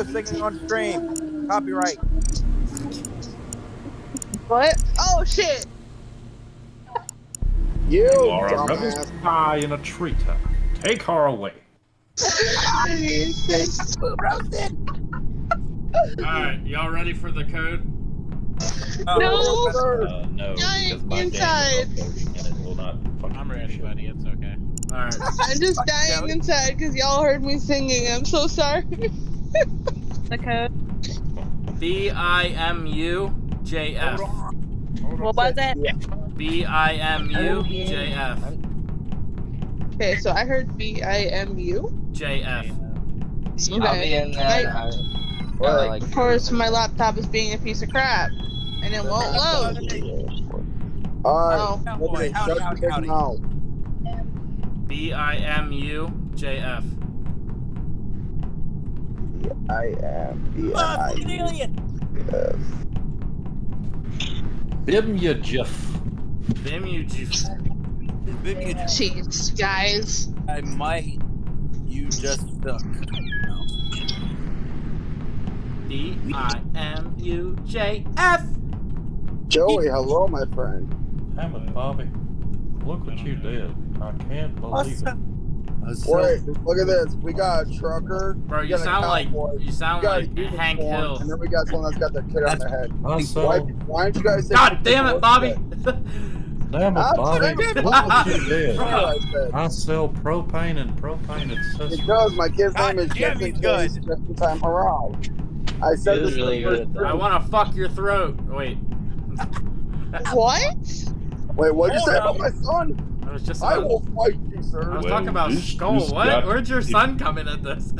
no singing on stream. Copyright. What? Oh shit! You, You are a rebel spy in a tree tower. Take her away. Alright, y'all ready for the code? No. Uh, no, Dying because my inside. and it will not I'm ready, buddy. It's okay. Alright. I'm just dying inside because y'all heard me singing. I'm so sorry. The code. B I M U J F. What was it? B I M U J F. Okay, so I heard B I M U. J F. I'll be Okay. in there. I, What? Like Of course, my laptop is being a piece of crap, and it won't load. Alright, Oh, look at it. Howdy, howdy, howdy. B I M U J F. I am the ah, I Bim you Jeff. Bim you juice. jeez, guys. I might. You just suck. B I M U J F. Joey, hello, my friend. I'm it, Bobby. Look what you did. I can't believe it. Wait, look at this. We got a trucker. Bro, you got a sound like cowboy, you sound got a like unicorn, Hank Hill. And then we got someone that's got their kid on their head. I Why, sell, why don't you guys say God damn it, Bobby! damn it, Bobby. what you did. I said. I sell propane and propane accessories. Because my kid's God name is damn, Justin he's good. Justin Time around. I said He this really in the good first I wanna fuck your throat. Wait. What? Wait, what'd you Hold say about my son? I was just I about, will fight you, sir. I was Well, talking about this- skull. this What? got- Where's your son coming at this?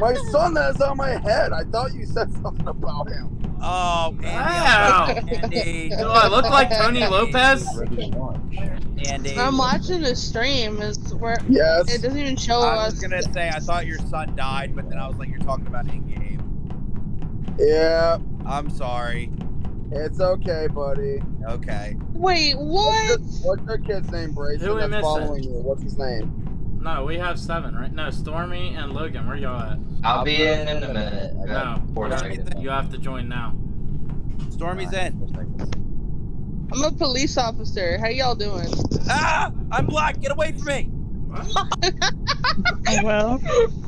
My son that's on my head. I thought you said something about him. Oh, Andy. Wow. Andy. Do I look like Tony Lopez? Ready to launch. Andy. I'm watching the stream. Is where Yes. it doesn't even show I us. was gonna say I thought your son died, but then I was like, you're talking about in game. Yeah, I'm sorry. It's okay, buddy. Okay. Wait, What's what? your, what's your kid's name, Brayson? Who we that's missing? following you. What's his name? No, we have seven, right? No, Stormy and Logan. Where y'all at? I'll be in in a minute. I got No. four You have- to join now. Stormy's in. I'm a police officer. How y'all doing? Ah! I'm black. Get away from me. Well,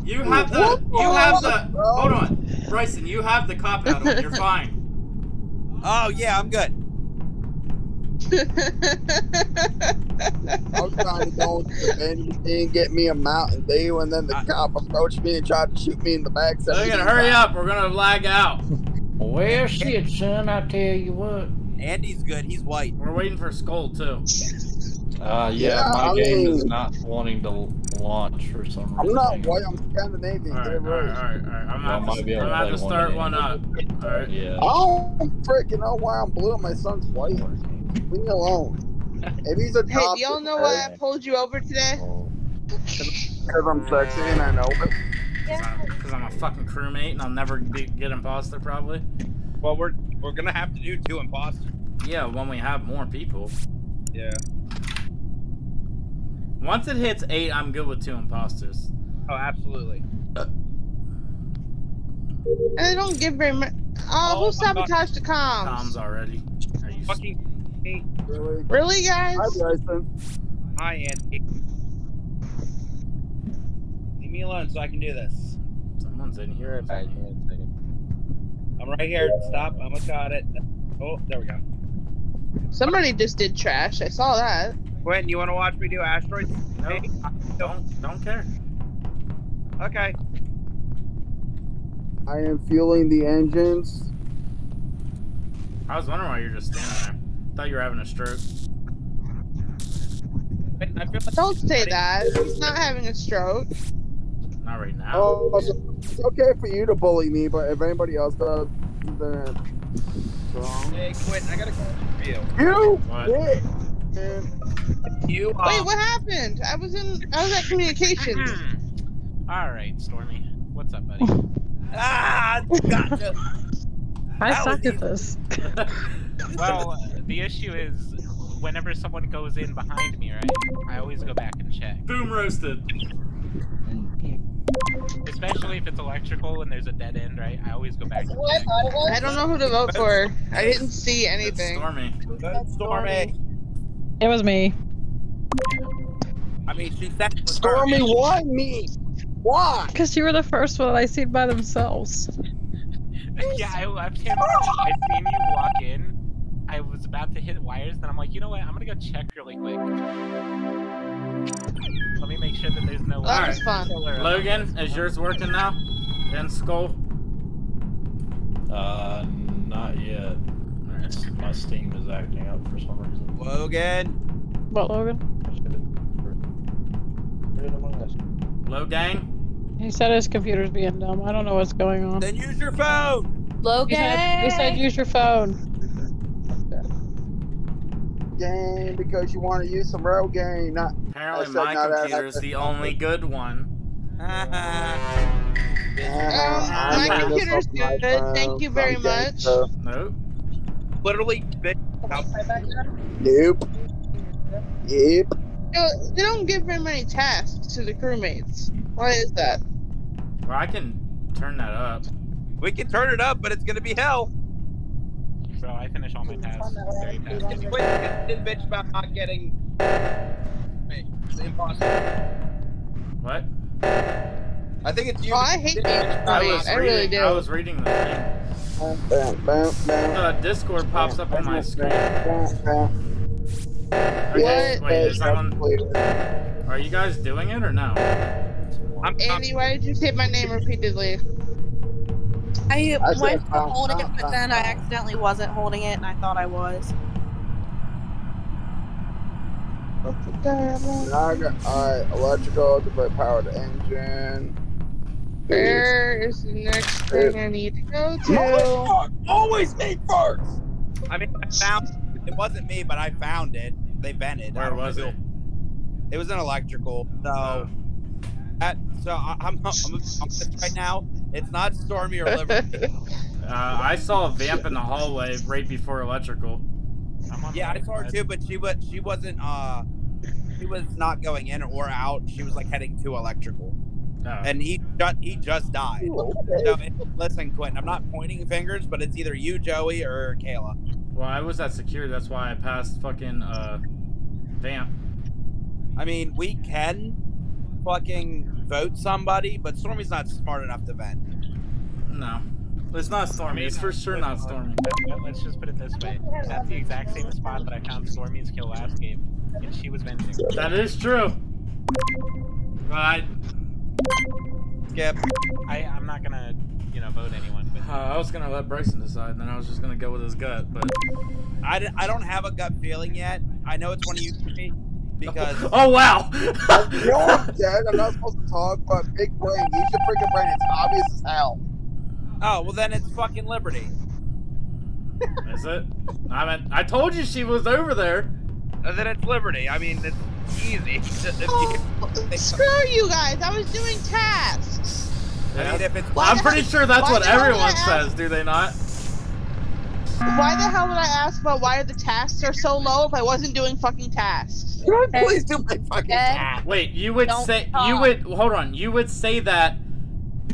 You have the. You have the. Hold on, Bryson. You have the cop out on. You're fine. Oh yeah, I'm good. I was trying to go into the vending machine, get me a Mountain Dew, and then the I- cop approached me and tried to shoot me in the back. Logan, 17 hurry times. up. We're gonna lag out. Well, shit, son, I tell you what. Andy's good. He's white. We're waiting for Skull too. Uh, yeah, Yeah, my I game is not wanting to launch for some reason. I'm not Hang white. I'm Scandinavian. All Get all right, right. all right, all right. I'm Well, I gonna have might to, be able I'm to gonna have to play start one one up. All right. Yeah. I don't freaking know why I'm blue and my son's white. Leave me alone. If he's a Hey, top, do y'all know why I pulled you over today? Because I'm sexy and I know it. Because I'm a fucking crewmate and I'll never be, get imposter probably. Well, we're we're gonna have to do two imposters. Yeah, when we have more people. Yeah. Once it hits eight, I'm good with two imposters. Oh, absolutely. And I don't give very much. Uh, oh, Oh who my God. sabotaged the comms? Comms already. Are you Fucking hate. Really? Really, guys? Hi, Bryson. Hi, Andy. Leave me alone so I can do this. Someone's in here. Alright, give me a second. I'm right here. Stop. I almost got it. Oh, there we go. Somebody just did trash. I saw that. Quentin, you want to watch me do asteroids? No, Hey, don't don't care. Okay. I am fueling the engines. I was wondering why you're just standing there. Thought you were having a stroke. Quentin, I feel like Don't say that. He's not having a stroke. Not right now. Oh, it's okay for you to bully me, but if anybody else does, then so. Hey, Quentin, I got a question for you. You What? Did. Man, You, um, Wait, what happened? I was in. I was at communications. All right, Stormy. What's up, buddy? Ah, gotcha. I That suck was at this. well, uh, the issue is whenever someone goes in behind me, right? I always go back and check. Boom roasted. Especially if it's electrical and there's a dead end, right? I always go back. to I don't know who to vote for. I didn't see It's anything. Stormy. Good Stormy. It was me. I mean, she said it was Stormy, why me? Why? Because you were the first one I seen by themselves. yeah, I left him. I seen you walk in. I was about to hit wires, then I'm like, you know what? I'm gonna go check really quick. Let me make sure that there's no. That was Alright. fun. Logan, is yours working now? Then skull? Uh, not yet. It's, my Steam is acting up for some reason. Logan. What, Logan? Low gang? He said his computer's being dumb. I don't know what's going on. Then use your phone. He said, he said use your phone. Game because you want to use some real game, not Apparently I my not out- computer's the only good one. Um, I'm my computer's just open my good. Thank you very game, much. so- Nope. Literally, bitch. Nope. Yep. No, They don't give very many tasks to the crewmates. Why is that? Well, I can turn that up. We can turn it up, but it's gonna be hell. Bro, I finish all my tasks very fast. If you quit, did bitch about not getting. Wait, the imposter. What? I think it's you. Oh, I hate Did being I was I really reading. do. I was reading the thing. Uh, Discord pops up on my screen. Bam, bam. Okay, What? wait, is that one? Are you guys doing it or no? I'm, I'm, Andy, why did you say my name repeatedly? I I said, went to uh, hold it, but then I accidentally wasn't holding it, and I thought I was. Now I got, alright, electrical to power to engine. Where is the next thing I need to go to? Motherfucker, Always me first! I mean, I found. It wasn't me, but I found it. They vented. I Where was know. it? It was an electrical. So. Oh. That, so I, I'm, I'm, I'm honest right now. It's not Stormy or Liberty. Uh, I saw a vamp in the hallway right before electrical. I'm on Yeah, I saw her too, but she was she wasn't uh she was not going in or out. She was like heading to electrical, Oh. and he just he just died. So listen, Quentin, I'm not pointing fingers, but it's either you, Joey, or Kayla. Well, I was at security. That's why I passed fucking uh, vamp. I mean, we can fucking vote somebody, but Stormy's not smart enough to vent. No, it's not Stormy. It's for sure not Stormy. Let- Let's just put it this way. That's the exact same spot that I found Stormy's kill last game, and she was venting. That is true. But I, Skip. I, I'm not gonna, you know, vote anyone, but uh, I was gonna let Bryson decide, and then I was just gonna go with his gut. But I, d- I don't have a gut feeling yet. I know it's one of you three because oh wow. You know I'm dead, I'm not supposed to talk, but big brain, use your freaking brain, it's obvious as hell. oh well then it's fucking Liberty. is it? I mean, I told you she was over there. And then it's Liberty. I mean, it's easy. If you- Oh, screw you guys! I was doing tasks. I mean, if it's Why I'm pretty hell- sure that's what the hell would everyone says, do they not? Why the hell would I ask about why the tasks are so low if I wasn't doing fucking tasks? Please do my fucking Okay. task. Wait, you would Don't say you would hold on. You would say that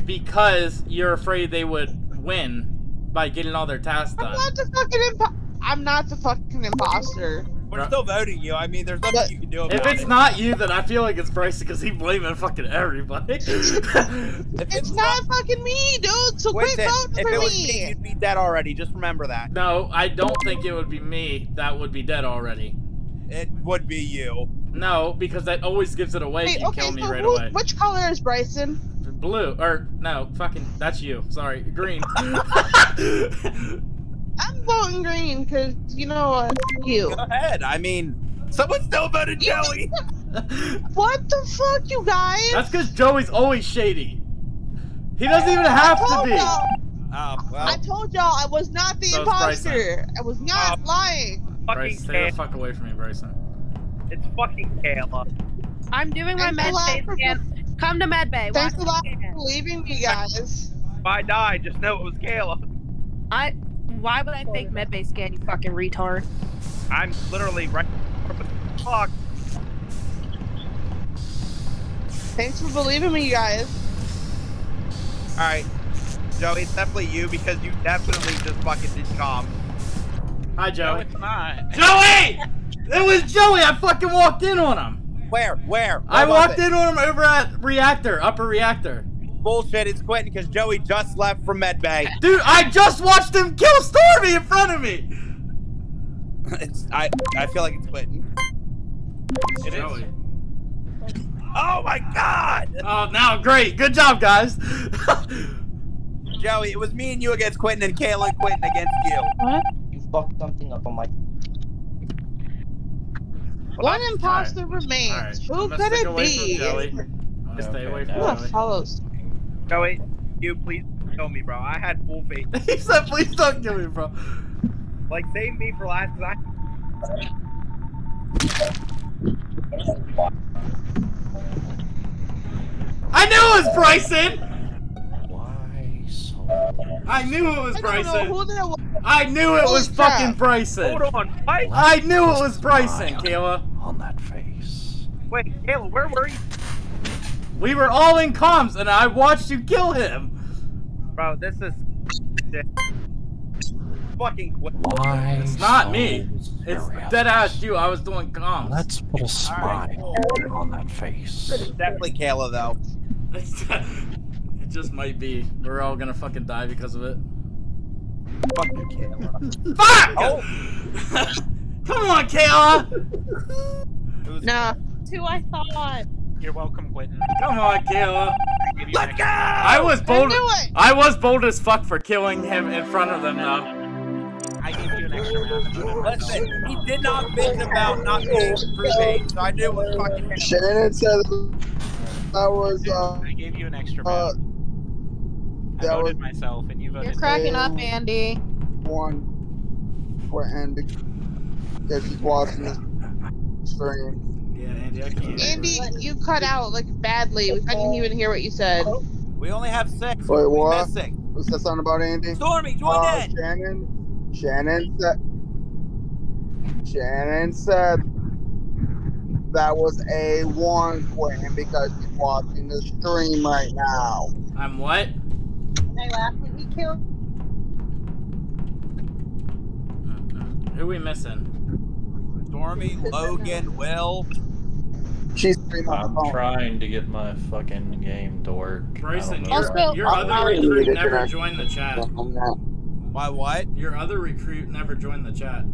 because you're afraid they would win by getting all their tasks I'm done. not the fucking impo- I'm not the fucking imposter. We're still voting you. I mean, there's nothing But- you can do about If it's it. not you, then I feel like it's Bryson because he blaming fucking everybody. If It's not fucking me, dude. So quit Quentin, voting if for it was me, me. you'd be dead already. Just remember that. no, I don't think it would be me. That would be dead already. It would be you. No, because that always gives it away Wait, you okay, kill me so right who, away. which color is Bryson? Blue or no, fucking that's you. Sorry, green. I'm voting green because you know what? You. Go ahead. I mean, someone still voted Joey. What the fuck, you guys? that's because Joey's always shady. He doesn't even have to be. y'all. Oh I told y'all I was not the So imposter. I was not Oh. lying. Fucking Bryce, stay the fuck away from me, Bryson. It's fucking Kayla. I'm doing my Thanks med lot bay for- Come to med bay. Thanks a Watch lot for believing me, guys. If I die, just know it was Kayla. I. Why would I fake med bay scan? You fucking retard. I'm literally right from the clock. Thanks for believing me, guys. Alright. Joey, it's definitely you because you definitely just fucking did calm. Hi, No, Joey. it's not. Joey! It was Joey. I fucking walked in on him. Where? Where? Where I walked it? in on him over at reactor, upper reactor. Bullshit, it's Quentin because Joey just left from medbay. Dude, I just watched him kill Stormy in front of me. it's, I, I feel like it's Quentin. It is. Joey. Oh my god! Oh, now great. Good job, guys. Joey, it was me and you against Quentin and Kayla and Quentin against you. What? You fucked something up on my. One imposter remains. Alright, Who I'm could it be? from Joey. I'm gonna stay away from Who the Joey. follows? Joey, you please kill me, bro. I had full faith. he said, please don't kill me, bro. Like, save me for last. 'cause I... I knew it was Bryson! Why so? I knew it was I don't know Bryson. who that was. I knew it was crap. fucking Bryson. Hold on, what? I knew it was Bryson, Kayla. On that face. Wait, Kayla, where were you? We were all in comms, and I watched you kill him. Bro, this is. Fucking Quentin. Why? It's not me. It's dead ass you. I was doing comms. Let's put a smile on that face. Definitely Kayla, though. it just might be. We're all gonna fucking die because of it. Fucking Kayla. Fuck! Oh. Come on, Kayla! It was- Nah. Who I thought. You're welcome, Quentin. Come on, Kayla. I give you an Let's go! I was bold. knew it. I was bold as fuck for killing him in front of them, though. I gave you an extra round. Listen, he did not bitch about not being prepaid, so I knew it was fucking him. Shannon said that was uh, I gave you an extra uh round. I that voted was- myself, and you voted. You're cracking up, Andy. one for Andy because he's watching the stream. Yeah, Andy, I can't. Andy, you cut out like badly. We couldn't even hear what you said. We only have six. Wait, we what? missing. Was that something about Andy? Stormy, join Uh, in. Shannon, Shannon said, Shannon said that was a one Quentin because he's watching the stream right now. I'm what? I laughed when he killed. Who we missing? Stormy, Logan, Will. She's I'm trying to get my fucking game to work. I Bryson, your, Also- your I'm other recruit never joined the chat. I'm. Why what? Your other recruit never joined the chat.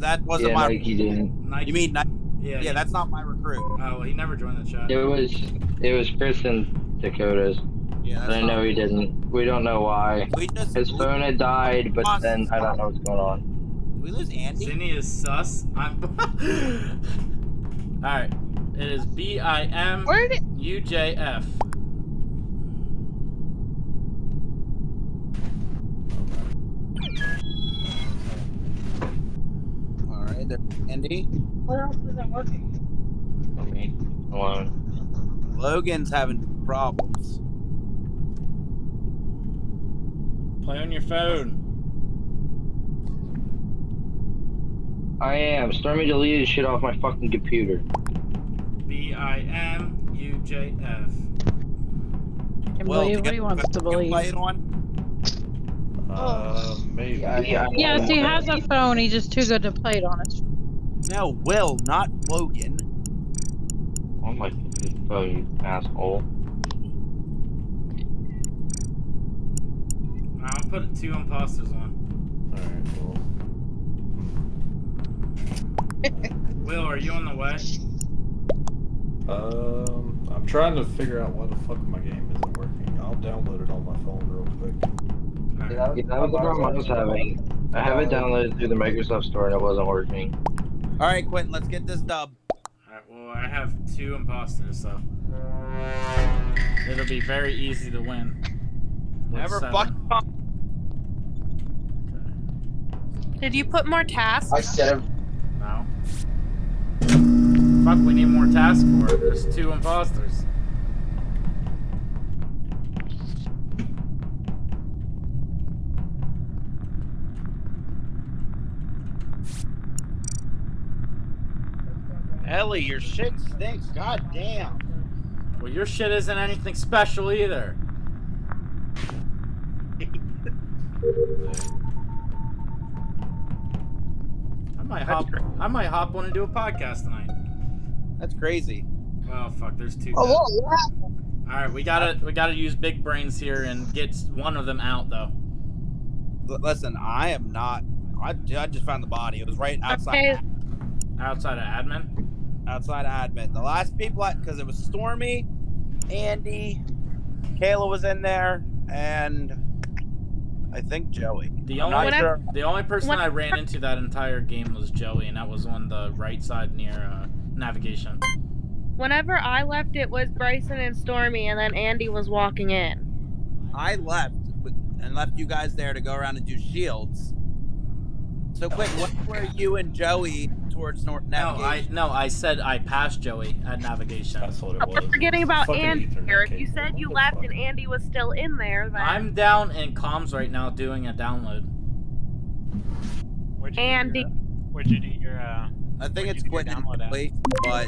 That wasn't Yeah, my. Nike didn't. Nike. You mean Nike? Yeah. Yeah, that's not my recruit. Oh, well, he never joined the chat. It was it was Chris and Dakota's. Yeah, But I know he didn't. We don't know why. We just. His phone had died, but then I don't know what's going on. Did we lose Andy? Zinni is sus. I'm. Alright. It is B I M Where did U J F. All right, there's Andy. What else isn't working? Let me alone. Logan's having problems. Play on your phone. I am. Stormy deleted shit off my fucking computer. B I M U J F. Can Will, believe to what he wants to believe. play it on? Uh, maybe. Yeah, yeah. Yes, he has a phone. He's just too good to play it on it. No, Will, not Logan. On my fucking phone, you asshole. I'll put two imposters on. Alright, well. Will, are you on the way? Um, I'm trying to figure out why the fuck my game isn't working. I'll download it on my phone real quick. Alright. Yeah, that was the problem I was having. I have it downloaded through the Microsoft Store and it wasn't working. All right, Quentin, let's get this dub. Alright, well, I have two imposters, so. It'll be very easy to win. Never seven. fuck up. Did you put more tasks? I said No. Fuck, we need more tasks for it. There's two imposters. Ellie, your shit stinks. God damn. Well, your shit isn't anything special either. I might hop. I might hop on and do a podcast tonight. That's crazy. Oh fuck, there's two. Oh, whoa, what happened? All right, we gotta we gotta use big brains here and get one of them out though. L- listen, I am not. I, I just found the body. It was right outside Okay. Outside of admin. outside of admin. The last people, because it was Stormy, Andy, Kayla was in there, and I think Joey. The I'm only not sure. the only person I ran into that entire game was Joey, and that was on the right side near uh, navigation. Whenever I left, it was Bryson and Stormy, and then Andy was walking in. I left with, and left you guys there to go around and do shields. So quick, what were you and Joey towards North Navigation? No, I no, I said I passed Joey at navigation. That's what it Oh, was. we're forgetting about Fucking Andy here. If you said you left fuck? and Andy was still in there, then I'm down in comms right now doing a download. Where'd you Andy. Do your, where'd you do your? Uh, I think it's you do Quentin, download at? technically, but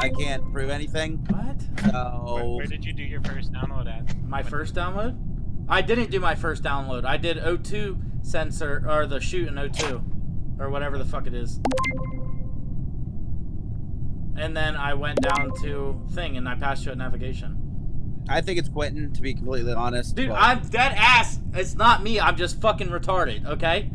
I can't prove anything. What? Where, So where did you do your first download at? My What- first download? I didn't do my first download. I did O2 sensor or the chute in O2 or whatever the fuck it is. And then I went down to thing and I passed you at navigation. I think it's Quentin, to be completely honest. Dude, but- I'm dead ass. It's not me. I'm just fucking retarded, okay?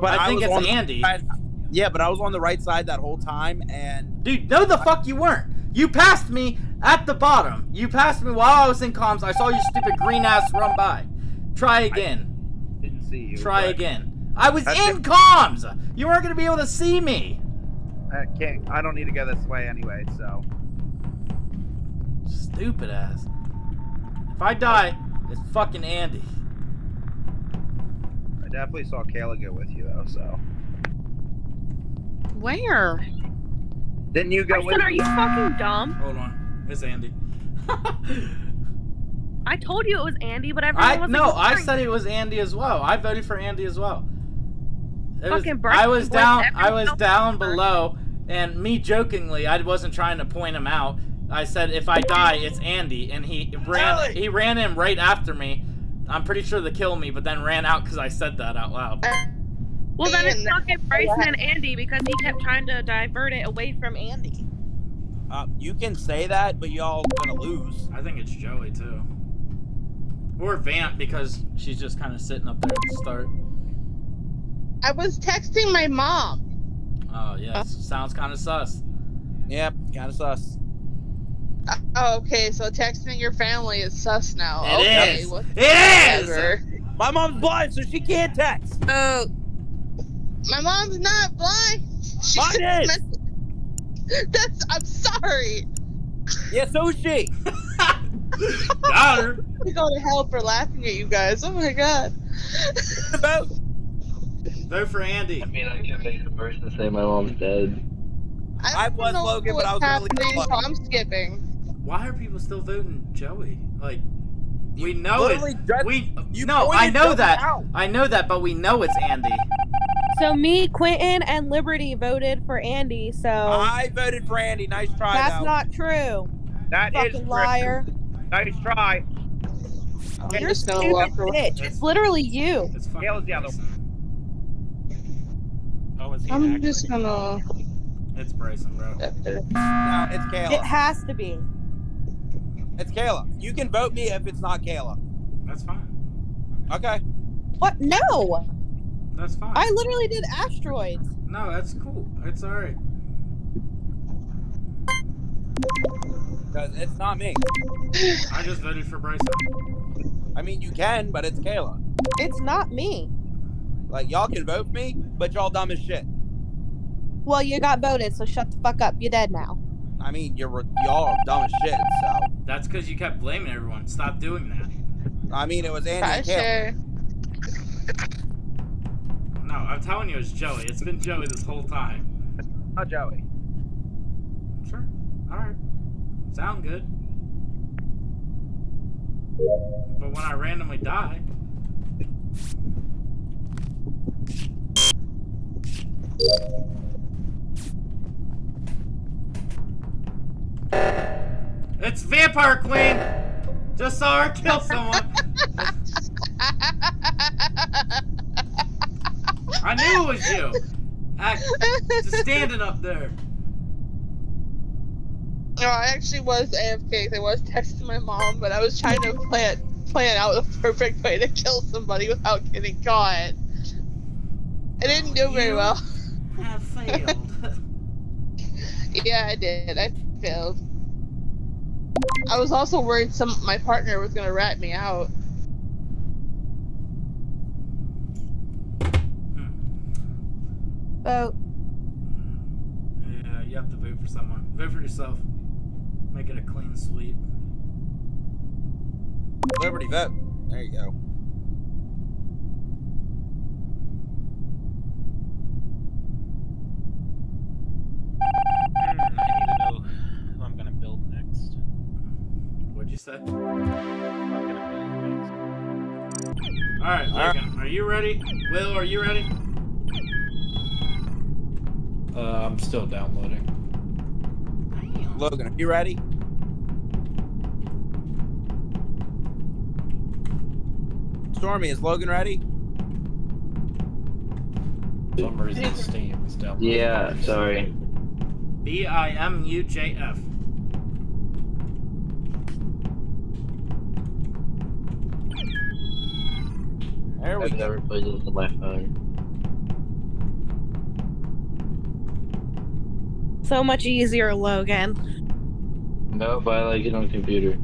but I think was it's on the Andy. right side- yeah, but I was on the right side that whole time, and Dude, no the fuck you weren't. You passed me at the bottom. You passed me while I was in comms. I saw your stupid green ass run by. Try again. I didn't see you. Try again. I was in comms. You weren't gonna be able to see me. I can't. I don't need to go this way anyway. So Stupid ass. If I die, it's fucking Andy. I definitely saw Kayla go with you though. So where? didn't you go with? Bryson, are you fucking dumb? Hold on. It's Andy. I told you it was Andy, but everyone I was no, I said it was Andy as well. I voted for Andy as well. It Fucking Bryson I was down. I was down below, and me jokingly, I wasn't trying to point him out. I said if I die, it's Andy, and he ran. Ellie! He ran in right after me. I'm pretty sure to kill me, but then ran out because I said that out loud. Well, then it's And- fucking Bryson and Andy because he kept trying to divert it away from Andy. Uh, you can say that, but y'all gonna lose. I think it's Joey too, or Vamp because she's just kind of sitting up there at the start. I was texting my mom. Oh yes, sounds kind of sus. Yep, kind of sus. Oh, okay, so texting your family is sus now. It okay, is. It is. whatever. My mom's blind, so she can't text. Oh, my mom's not blind. She's Mine is. meant- That's. I'm sorry. Yeah, so is she. Got her. I go to hell for laughing at you guys. Oh my god. About Vote for Andy. I mean, I can't make the person say my mom's dead. I don't was know Logan, but I was gonna leave it happening, so. I'm skipping. Why are people still voting Joey? Like, we know it. just- We you no, I know Joey that. out. I know that, but we know it's Andy. So me, Quentin, and Liberty voted for Andy. So I voted for Andy. Nice try, that's though. not true. That is Fucking true. liar. Nice try. I'm You're just gonna walk away. bitch. It's literally you. It's fucking. The other Bryson. Oh, was he I'm actually- just gonna. It's Bryson, bro. No, it's Kayla. It has to be. It's Kayla. You can vote me if it's not Kayla. That's fine. Okay. What? No. That's fine. I literally did asteroids. No, that's cool. It's all right. Because it's not me. I just voted for Bryson. I mean, you can, but it's Kayla. It's not me. Like, y'all can vote me, but y'all dumb as shit. Well, you got voted, so shut the fuck up. You're dead now. I mean, you're y'all are dumb as shit. So, That's because you kept blaming everyone. Stop doing that. I mean, it was Andy Bye, and Kayla. Shay. No, I'm telling you, it's Joey. It's been Joey this whole time. Not Joey. Sure. All right. Sound good. But when I randomly die, it's Vampire Queen. Just saw her kill someone. you. Act, just standing up there. No, I actually was AFK. I was texting my mom, but I was trying to plan plan out the perfect way to kill somebody without getting caught. I didn't do very well. I failed. Yeah, I did. I failed. I was also worried some my partner was gonna rat me out. Vote. yeah, you have to vote for someone. Vote for yourself. Make it a clean sweep. Liberty vote. There you go. Hmm, I need to know who I'm gonna build next. What'd you say? Who I'm gonna build next. Alright, Logan, are you ready? Will, are you ready? Uh, I'm still downloading. Logan, are you ready? Stormy, is Logan ready? For some reason, Steam is downloading. Yeah, sorry. B I M U J F. There we I've go. never played this on my phone. So much easier, Logan. Nope, I like it on computer.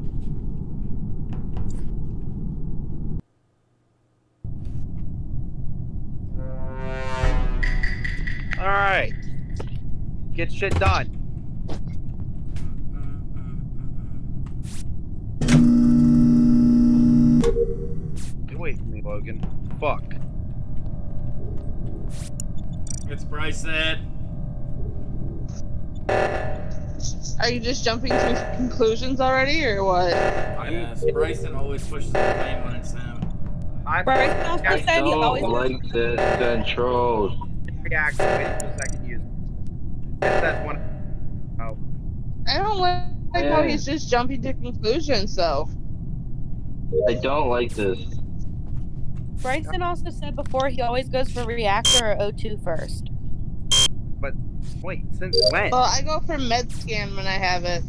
All right. Get shit done. Get away from me, Logan. Fuck. It's Bryson. Are you just jumping to conclusions already, or what? Yes, Bryson always pushes the blame when it's him. I'm Bryson also I said he don't always like this controls. react. Wait second. Use. If that's one. Oh. I don't like how Yeah. he's just jumping to conclusions, though. I don't like this. Bryson also said before he always goes for reactor or O2 first. Wait. Since when? Well, I go for med scan when I have it.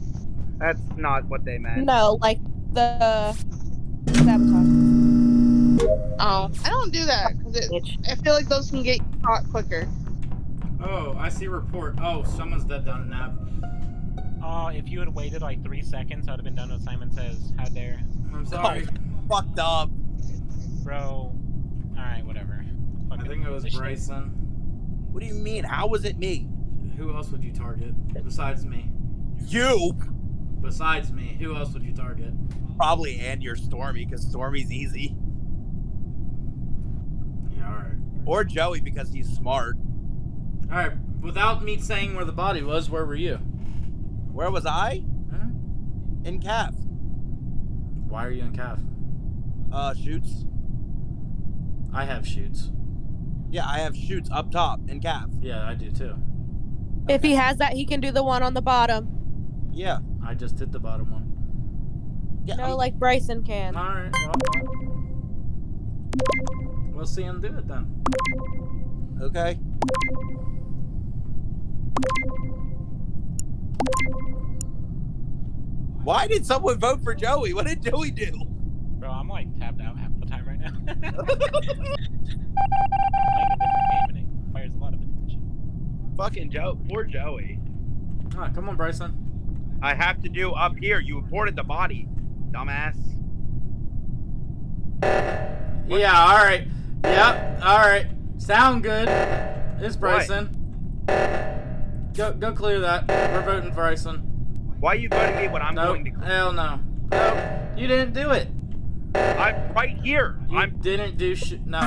That's not what they meant. No, like the sabotage. Oh, I don't do that because Bitch. I feel like those can get caught quicker. Oh, I see report. Oh, someone's dead down in nav. Oh, uh, if you had waited like three seconds, I would have been done with Simon Says. How dare. I'm oh, sorry. Fucked up. Bro. Alright, whatever. I think it was Bryson. What do you mean? How was it me? Who else would you target besides me? You. Besides me, who else would you target? Probably and your Stormy, because Stormy's easy. Yeah, all right. Or Joey because he's smart. All right. Without me saying where the body was, where were you? Where was I? Huh? In caf. Why are you in caf? Uh, chutes. I have chutes. Yeah, I have chutes up top in caf. Yeah, I do too. If he has that, he can do the one on the bottom. Yeah. I just did the bottom one. Yeah. No, I'm- like Bryson can. All right. Well, well. We'll see him do it then. okay. Why did someone vote for Joey? What did Joey do? Bro, I'm like tapped out half the time right now. I'm playing a different game and it requires a lot of attention. Fucking Joe. Poor Joey. All right, come on, Bryson. I have to do up here. You reported the body, dumbass. Yeah. All right. Yep. All right. Sound good. It's Bryson. Go go clear that. We're voting for Bryson. Why are you voting me when I'm nope. going to? Hell no. Nope. You didn't do it. I'm right here. You I'm didn't do sh- no.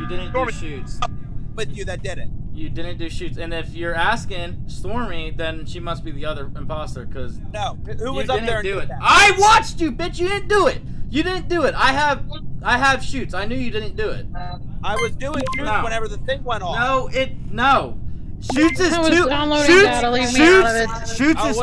You didn't do chutes. with you that did it. You didn't do chutes. And if you're asking Stormy, then she must be the other imposter because No. Who you was up there? and do it. that? I watched you, bitch. You didn't do it. You didn't do it. I have I have chutes. I knew you didn't do it. I was doing chutes No. whenever the thing went off. No, it no. Chutes is too chutes, data, leave me chutes, out of it. chutes is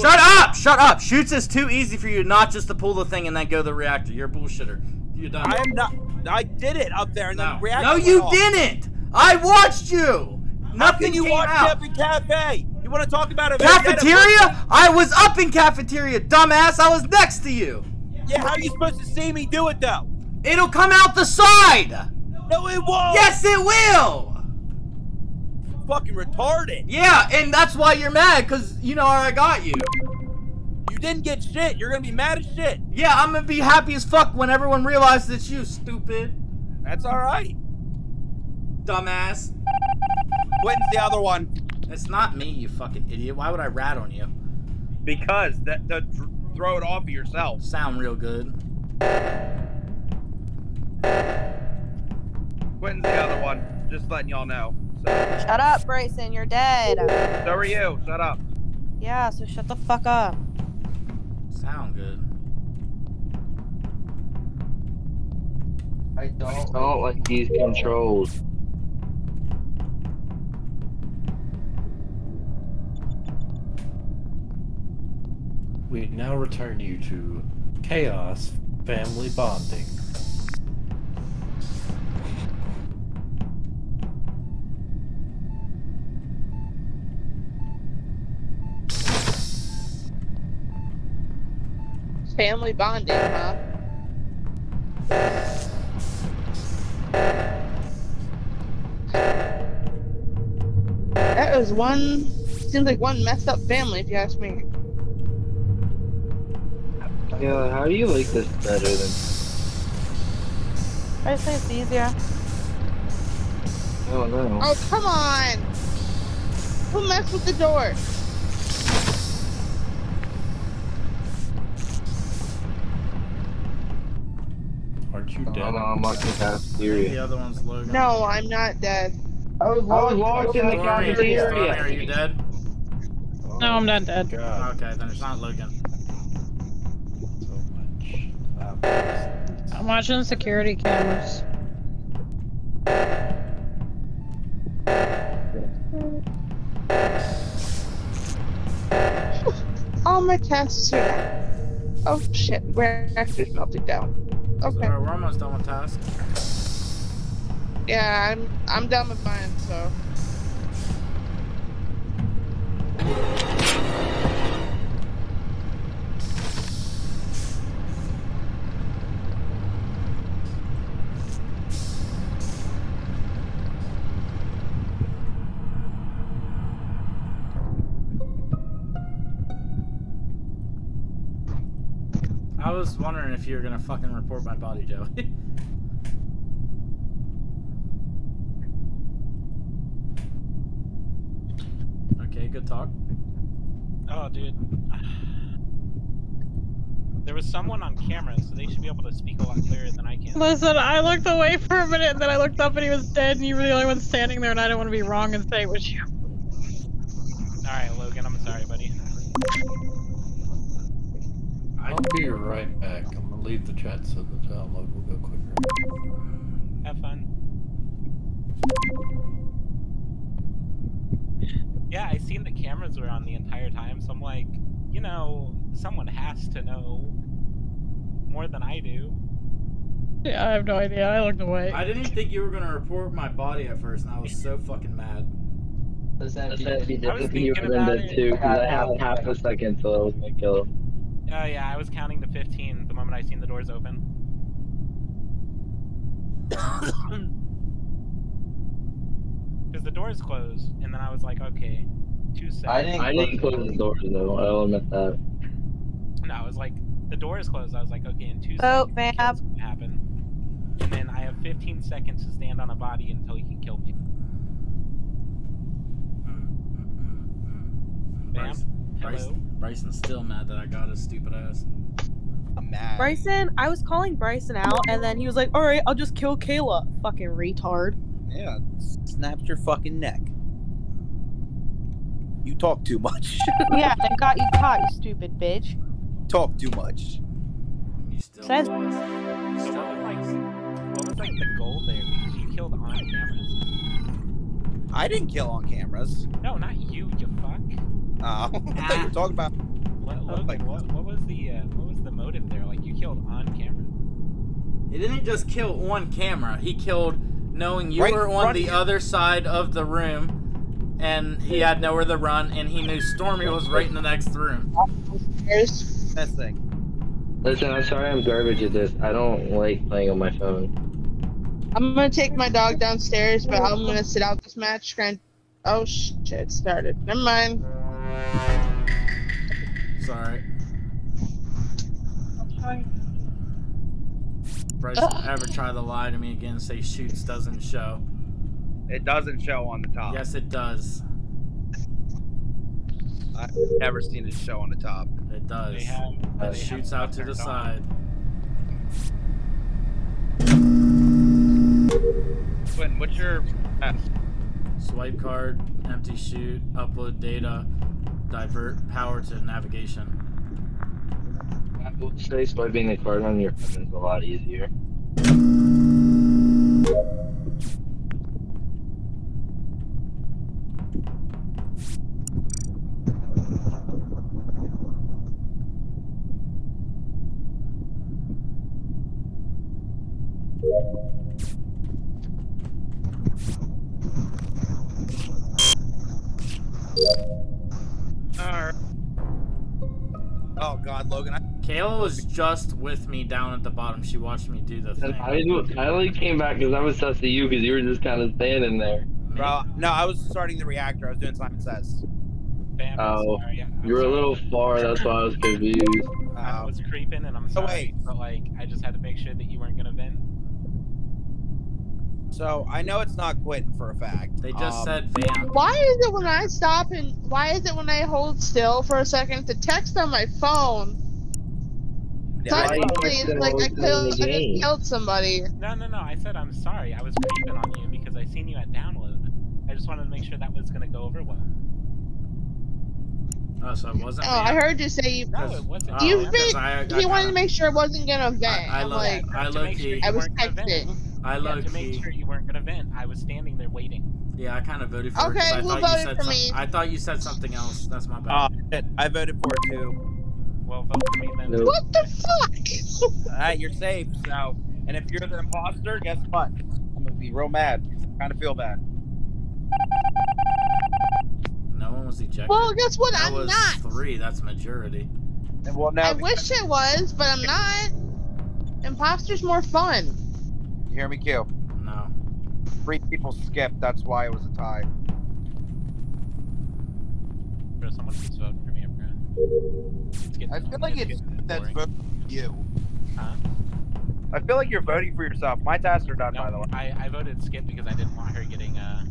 Shut up! Shut up! Chutes is too easy for you not just to pull the thing and then go to the reactor. You're a bullshitter. You're done. I am not. I did it up there and no. then reacted. no, you didn't! I watched you. Nothing you came out. every cafe? You want to talk about a? Cafeteria? I was up in cafeteria, dumbass. I was next to you. Yeah, how are you supposed to see me do it though? It'll come out the side. No, it won't. Yes, it will. Fucking retarded. Yeah, and that's why you're mad, cause you know I got you. You didn't get shit. You're gonna be mad as shit. Yeah, I'm gonna be happy as fuck when everyone realizes it's you, stupid. That's all right. Dumbass. When's the other one? It's not me, you fucking idiot. Why would I rat on you? Because that to throw it off of yourself. Sound real good. Quentin's the other one? Just letting y'all know. So, Shut up, Bryson. You're dead. so are you. Shut up. Yeah, so shut the fuck up. Sound good. I don't, I don't like these controls. We now return you to Chaos Family Bonding. Family bonding, huh? That was one. Seems like one messed up family, if you ask me. Yeah, how do you like this better than? I just think it's easier. Oh no. Oh, come on! Who messed with the door? Aren't you oh, dead? Oh, no, I'm watching The other one's Logan. No, I'm not dead. I was, I was watching the Stormy, Stormy, are you dead? No, I'm not dead. God, Okay, then it's not Logan. I'm watching the security cameras. All my tasks are done. Oh shit, where actually melted down. Okay. Alright, we're almost done with task. Yeah, I'm I'm done with mine, so. Was wondering if you were gonna fucking report my body, Joey. okay, good talk. Oh, dude. There was someone on camera, so they should be able to speak a lot clearer than I can. Listen, I looked away for a minute, and then I looked up and he was dead, and you were the only one standing there, and I didn't want to be wrong and say it was you. Alright, Logan, I'm sorry, buddy. I'll be right back. I'm gonna leave the chat so the download will go quicker. Have fun. Yeah, I seen the cameras were on the entire time, so I'm like, you know, someone has to know more than I do. Yeah, I have no idea. I looked away. I didn't think you were gonna report my body at first, and I was so fucking mad. That's actually I was different. You thinking were about it. two because I had half a second till I was gonna kill him. Oh yeah, I was counting to 15 the moment I seen the doors open. Because the doors closed, and then I was like, okay, two seconds. I didn't. I didn't close the doors though. I'll admit that. No, I was like, the doors closed. I was like, okay, in two oh, seconds, Fab. kill's gonna happen. And then I have 15 seconds to stand on a body until he can kill me. Mm, mm, mm, Bam. Bryce, Bryce, Hello. Bryson's still mad that I got his stupid ass. I'm mad. Bryson, I was calling Bryson out, and then he was like, "All right, I'll just kill Kayla." Fucking retard. Yeah, snapped your fucking neck. You talk too much. yeah, they got you caught, you stupid bitch. talk too much. You still Says- You still what was like, what was like the goal there? Because you killed on cameras. I didn't kill on cameras. No, not you, you fuck. Oh, I thought you were talking about. What, Logan, like- what, what was the uh, what was the motive there? Like you killed on camera. He didn't just kill on camera. He killed knowing you Right were on the of other side of the room, and he had nowhere to run, and he knew Stormy was right in the next room. There's This thing. Listen, I'm sorry I'm garbage at this. I don't like playing on my phone. I'm gonna take my dog downstairs, but I'm gonna sit out this match. Grind. Oh shit! It started. Never mind. Sorry. Bryson, ever try to lie to me again and say chutes doesn't show? It doesn't show on the top. Yes, it does. I've never seen it show on the top. It does. They have. It shoots out to the on. side. Quinn, what's your pass? Swipe card, empty chute, upload data, divert power to navigation. Would say swiping the card on your phone is a lot easier. Kayla was just with me down at the bottom. She watched me do the thing. I, I only came back because I was sus to you because you were just kind of standing there. bro, no, I was starting the reactor. I was doing Simon Says. Bam, Oh, sorry, yeah, You were a little far, that's why I was confused. I Um, was creeping, and I'm So sorry, wait. but like, I just had to make sure that you weren't gonna vent. so I know it's not Quentin for a fact. They just Um, said vamp. Why is it when I stop and why is it when I hold still for a second to text on my phone? Yeah, I- it's like I, killed, I just killed somebody. No, no, no. I said I'm sorry. I was creeping on you because I seen you at download. I just wanted to make sure that was gonna go over well. Oh, so it wasn't Oh, I heard you say you. No, it wasn't. Oh, Do you Oh, 'cause think I- I he wanted kinda- to make sure it wasn't gonna vent? I, I I'm like, I to low sure you I was weren't gonna vent. texting. I Yeah, low to make sure you weren't gonna vent. I was standing there waiting. Yeah, I kind of voted for it Okay, 'cause I who thought you said for me? I thought you said something else. That's my Oh, bad. shit. I voted for it too. Well, vote for me then. Nope. what the fuck? Alright, you're safe. So, and if you're the imposter, guess what? I'm gonna be real mad. Kind of feel bad. no one was ejected. Well, guess what? that I'm was not. three. That's majority. And well, now I wish it was, but I'm not. Imposter's more fun. you hear me, Q. No. Three people skipped. That's why it was a tie. Bro, someone keeps voting for I feel like it's getting that's voting for you. Huh? I feel like you're voting for yourself. My tasks are done, by the way. I, I voted skip because I didn't want her getting uh,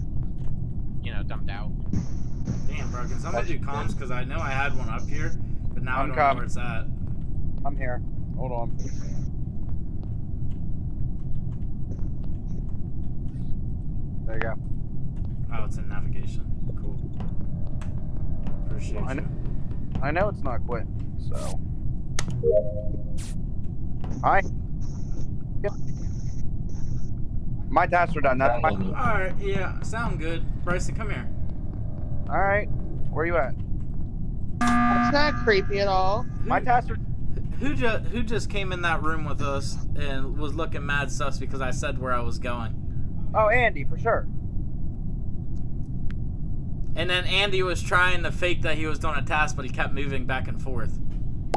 you know, dumped out. Damn, bro. Can someone do comms? Because I know I had one up here, but now I'm I don't know where it's at. I'm here. Hold on. There you go. Oh, it's in navigation. Cool. Appreciate Well, I know- you. I know it's not Quentin, so. Hi. Yep. My tasks are done. That's my. All right. Yeah. Sound good. Bryson, come here. All right. Where you at? That's not creepy at all. My tasks are. Who just who just came in that room with us and was looking mad sus because I said where I was going? Oh, Andy, for sure. And then Andy was trying to fake that he was doing a task, but he kept moving back and forth.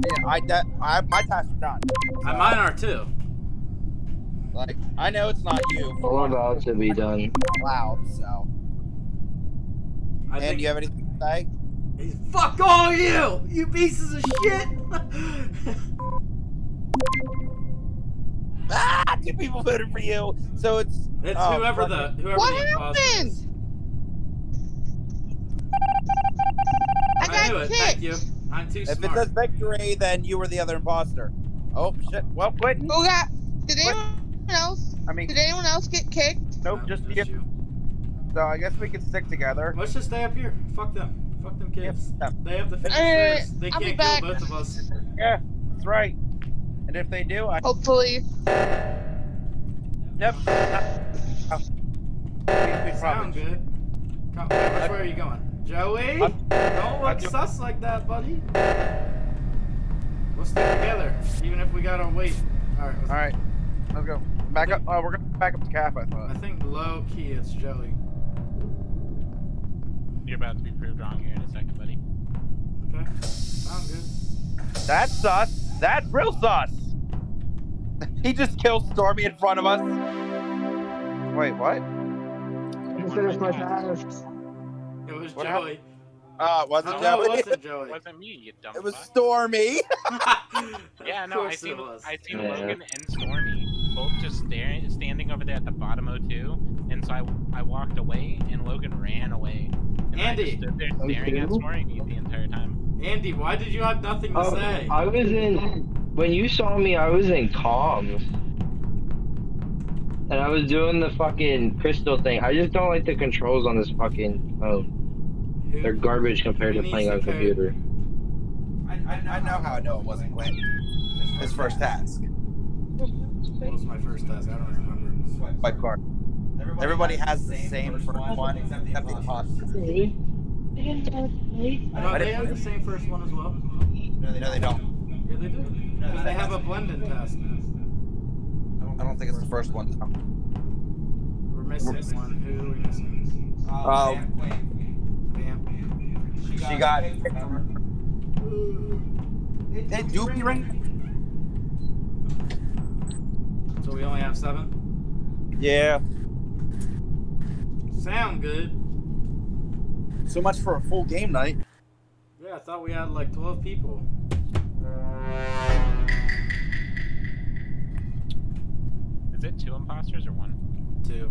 Yeah, I, that, I my tasks are done. So, mine are too. Like, I know it's not you. All about to be done. Loud, so. I and think you have anything to say? Fuck all you, you pieces of shit. Ah, two people voted for you. So it's. it's oh, whoever the it. whoever What the imposter happened? Is. I I knew got it. Thank you. I'm too If it says victory, then you were the other imposter. Oh shit. Well, Quentin. Who got? Did anyone else? I mean, Did anyone else get kicked? nope, No, just just you. you. So I guess we can stick together. Let's just stay up here. Fuck them. Fuck them kids. Yeah. They have to finish Alright, first. They I'll can't back. kill both of us. Yeah, that's right. And if they do, I. Hopefully. Yep. Oh. We, we Sound good. Come, which way are you going? Joey? I'm- Don't look I'm- sus like that, buddy. We'll stick together, even if we gotta wait. Alright, let's All right, let's go. Back up. Oh, we're gonna back up to Cap. I thought. I think low key it's Joey. You're about to be proved wrong here in a second, buddy. Okay. Sound good. That's sus. That's real sus. he just killed Stormy in front of us. Wait, what? You finished my task. It was What Joey. Uh, it wasn't Oh, no, it wasn't Joey. It Joey. wasn't me, you dumb It was fuck. Stormy. Yeah, no, I course seen. I seen Yeah. Logan and Stormy both just staring, standing over there at the bottom of two, and so I, I walked away, and Logan ran away. And I just stood there staring at Stormy the entire time. Andy, why did you have nothing to Oh, say? I was in. When you saw me, I was in comms. And I was doing the fucking crystal thing. I just don't like the controls on this fucking phone. Who- They're garbage compared Who to playing on a computer. I, I know how I know it wasn't Glenn. His first task. What was my first task? I don't remember. Swipe card. Everybody has the same first one except the imposter. Really? No, they have the same first one as well. No, they no, they don't. Yeah, they do. Because they have a blended task. I don't think it's the first one. We're missing one. Who are we missing? Uh, Bam. she got. Hey, Doopy right? So we only have seven? Yeah. Sound good. So much for a full game night. Yeah, I thought we had like 12 people. Is it two imposters or one? Two.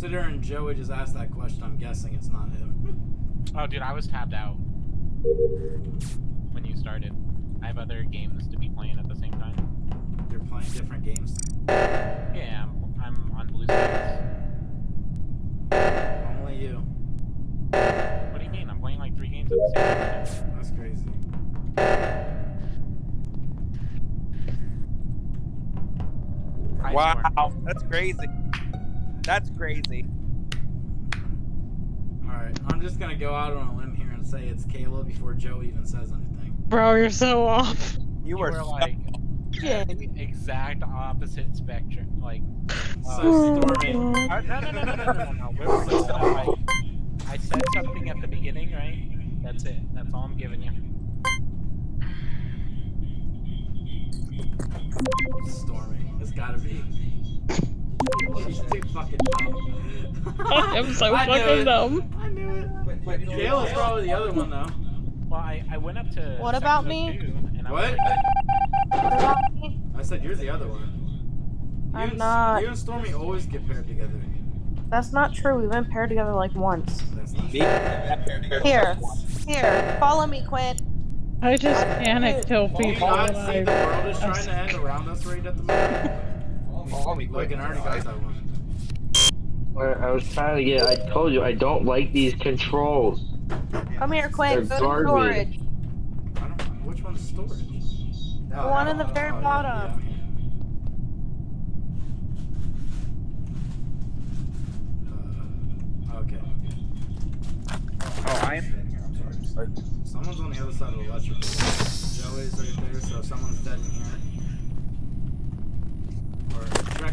Considering Joey just asked that question, I'm guessing it's not him. Oh, dude, I was tapped out when you started. I have other games to be playing at the same time. You're playing different games? Yeah, I'm, I'm on Blue States. Only you. What do you mean? I'm playing like three games at the same time. That's crazy. I Wow, that's crazy. That's crazy. All right, I'm just gonna go out on a limb here and say it's Kayla before Joe even says anything. Bro, you're so off. You, you were, were so like yeah. exact opposite spectrum, like. Uh, stormy. Oh uh, no, no, no, no, no, no, like, I said something at the beginning, right? That's it. That's all I'm giving you. Stormy, it's gotta be. She's too fucking dumb. I'm so I knew fucking it. dumb. I knew it. Kayla's probably the other one though. Well, I, I went up to. What about me? 02, And I What? Was What about me? I said you're the other one. You I'm and- not. You and Stormy always get paired together. That's not true. We've been paired together like once. Here. Here. Follow me, Quint. I just panic kill Do you people. not see I- the world is trying to end around us right at the moment? Logan already got that one. Where I was trying to get. I told you I don't like these controls. Come here, Quint. They're Go to storage. I don't Which one's storage? The one in the very yeah, bottom. yeah, I'm here. Uh, okay. Oh, I am. Sorry. Someone's on the other side of the electrical. Joey's right there, so someone's dead in here.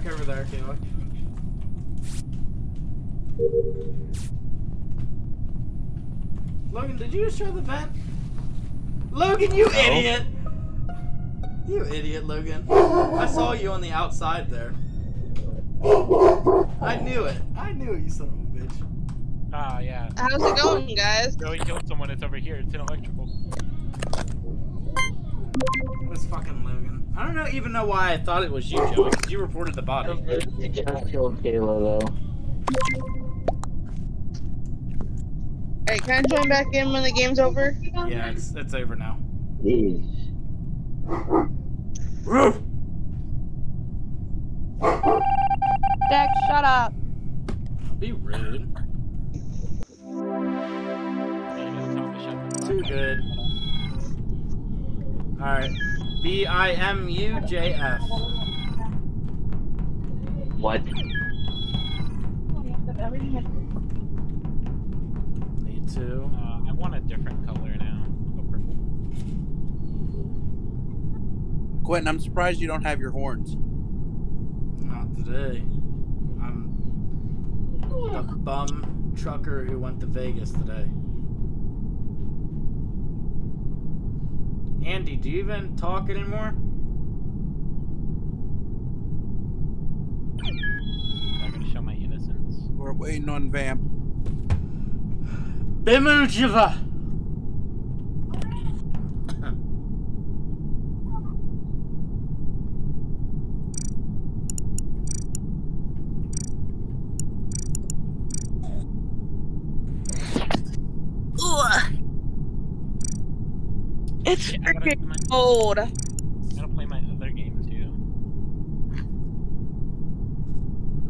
Or over there, Kayla. Logan, did you just show the vent? Logan, you idiot! You idiot, Logan. I saw you on the outside there. I knew it. I knew it, you son of a bitch. Ah, yeah. How's it going, guys? Joey killed someone. It's over here. It's in electrical. It was fucking Logan. I don't know, even know why I thought it was you, Joey, because you reported the body. You just killed Kayla though. Alright, can I join back in when the game's over? Yeah, it's it's over now. Jeez. Dex, shut up. Be rude. Too good. Alright. B I M U J F. What? Need to. Uh, I want a different color now. Go purple. Quentin, I'm surprised you don't have your horns. Not today. I'm the bum trucker who went to Vegas today. Andy, do you even talk anymore? I'm gonna show my innocence. We're waiting on Vamp. Bimujiva! It's Yeah, I gotta, my, cold. I gotta play my other game too.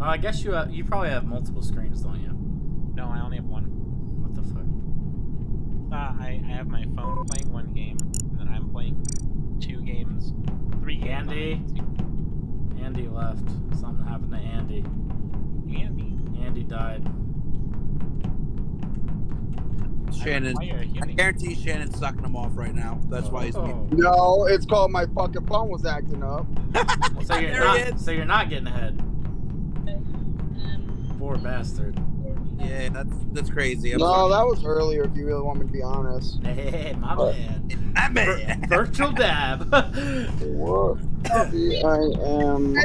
Oh, I guess you uh, you probably have multiple screens, don't you? No, I only have one. What the fuck? Uh, I, I have my phone playing one game, and then I'm playing two games, three games. Andy? Andy left. Something happened to Andy. Andy. Andy died. Shannon. Why I guarantee Shannon's sucking him off right now. That's why he's. Oh. No, it's called my fucking phone was acting up. So you're There not. So you're not getting ahead. Poor bastard. Yeah, that's that's crazy. I'm No, sorry. that was earlier. If you really want me to be honest. Hey, my What? man. Ah, man. Virtual dab. What? See, I am.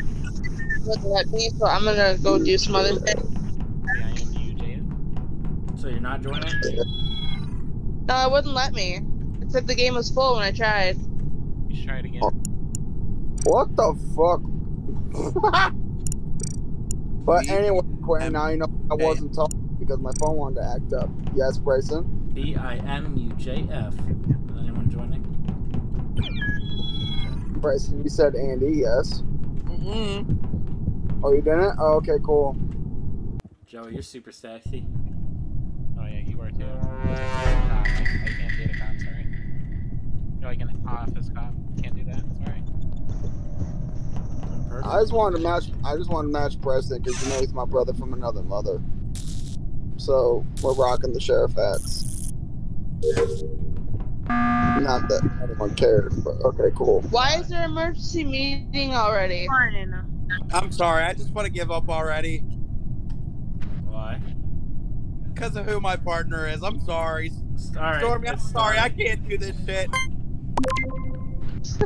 Wouldn't let me, so I'm gonna go do some other things. Yeah, I am you, Jada. so you're not joining? No, it wouldn't let me. It said the game was full when I tried. You should try it again. Oh. What the fuck? but We- anyway, Quentin, now you know I wasn't talking because my phone wanted to act up. Yes, Bryson. B I M U J F. Is anyone joining? Bryson, you said Andy. Yes. Mm-mm. Oh, you didn't? Oh, okay, cool. Joey, you're super sexy. Oh yeah, you are too. You're like an office cop. Can't do that. Sorry. I just wanted to match. I just wanted to match Preston because you know he's my brother from another mother. So we're rocking the sheriff hats. Not that anyone cares, but okay, cool. Why is there emergency meeting already? I'm sorry. I just want to give up already Why? because of who my partner is. I'm sorry. All right. Stormy, I'm it's sorry. I can't do this shit.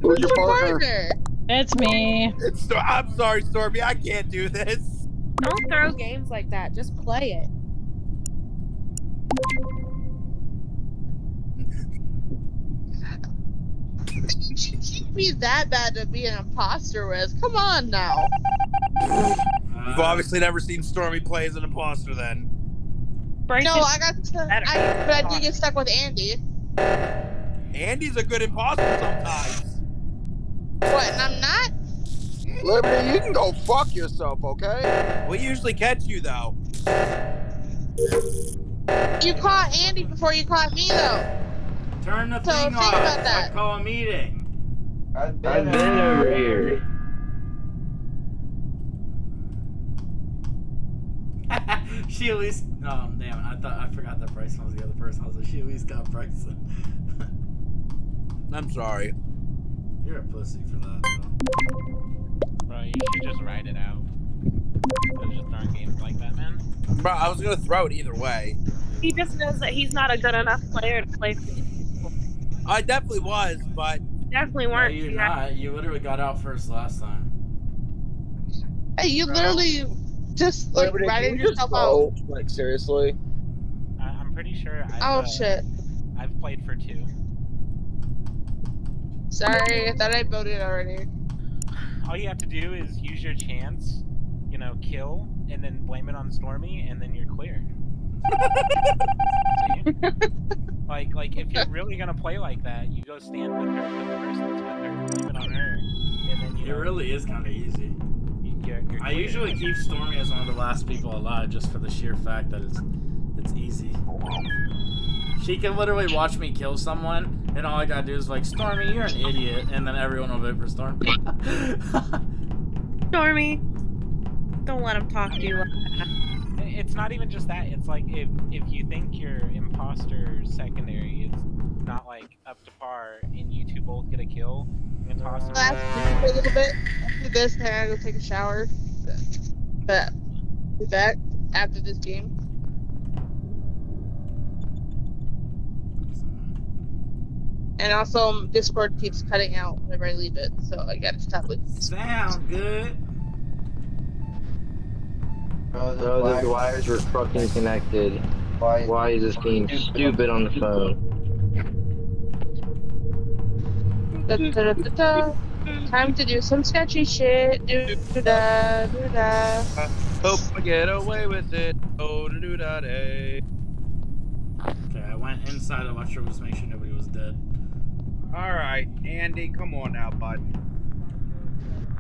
Who's your partner? It's me. It's I'm sorry, Stormy. I can't do this. Don't throw games like that. Just play it. You can't be that bad to be an imposter with. Come on now. You've obviously never seen Stormy play as an imposter then. Bryson, No, I got to. I, but I did get stuck with Andy. Andy's a good imposter sometimes. What? And I'm not. Liberty, you can go fuck yourself, okay? We usually catch you though. You caught Andy before you caught me, though. Turn the So thing think off. about I call a meeting. I've been over here. she at least. Oh damn! it, I thought I forgot that Bryson was the other person. I was like, she at least got Bryson. I'm sorry. You're a pussy for that. Though. Bro, you should just ride it out. They're just throwing games like that, man. Bro, I was gonna throw it either way. he just knows that he's not a good enough player to play for you. I definitely was, but Definitely weren't. you're you not. You literally got out first last time. Hey, you Bro. literally just like Liberty, can ratted you yourself out. Like seriously? I, I'm pretty sure I've, Oh uh, shit. I've played for two. Sorry, I thought I voted already. All you have to do is use your chance, you know, kill, and then blame it on Stormy, and then you're clear. See? like, like if you're really gonna play like that, you go stand with her, with the person that's with her, blame it on her, and then you It know, really is kind of easy. you- you're, you're I usually keep Stormy as one of the last people alive just for the sheer fact that it's it's easy. She can literally watch me kill someone, and all I gotta do is like, Stormy, you're an idiot, and then everyone will vote for Storm. Stormy, don't let him talk to you like that. It's not even just that. It's like if if you think your imposter secondary is not like like up to par and you two both get a kill, I'm toss it. Last for a little bit. After this, then I go take a shower. But be back after this game. And also, um, Discord keeps cutting out whenever I leave it, so I gotta stop it. Sound good. Bro, the wires were fucking connected. Why is this game stupid on the phone? Da, da, da, da, da. Time to do some sketchy shit. Do do da do da. Hope I get away with it. Oh, do do da day. Okay, I went inside electrical just to make sure nobody was dead. All right, Andy, come on now, bud.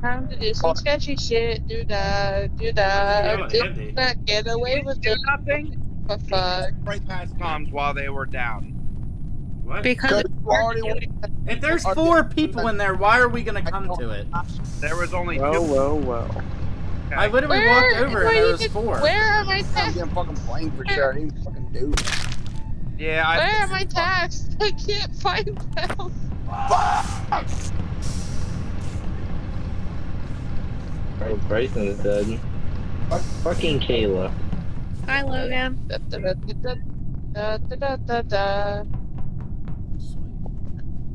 Time to do some sketchy shit. Do that, do that, Yeah, Do Andy. da. Get away with Do it. nothing. Fuck, fuck. Right past comms while they were down. What? Because Because already. If there's four people in there, why are we gonna come to it? There was only Well, two. well, well. I literally Where? walked over and there need was to- four. Where are my I'm tasks? getting fucking blamed for shit I didn't fucking do. Yeah, I- Where are my tasks? I can't find them. Fuck! Bryce, Bryson is dead. Fuck, fucking Kayla. Hi, Logan. Da, da, da,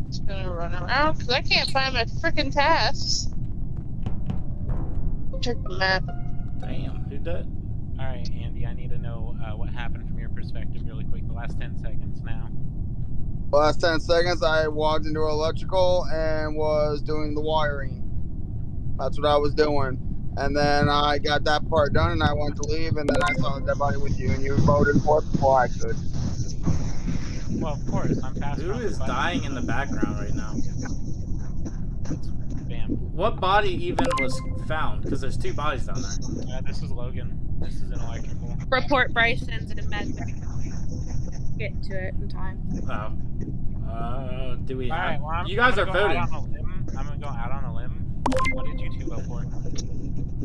Just gonna run around because I can't find my freaking tasks. Check the map. Damn, who did? Alright, Andy, I need to know uh, what happened from your perspective last ten seconds now. Last 10 seconds, I walked into electrical and was doing the wiring. That's what I was doing. And then I got that part done and I went to leave and then I saw the dead body with you and you voted for it before I could. Well, of course, I'm fast. Who is dying in the background right now? Bam. What body even was found? Because there's two bodies down there. Uh, this is Logan. This is an electrical. Report Bryson's in med. Get to it in time. Oh. Uh, do we All have? right, well, I'm, you guys I'm are gonna voting. Out on a limb. I'm gonna go out on a limb. What did you two vote for?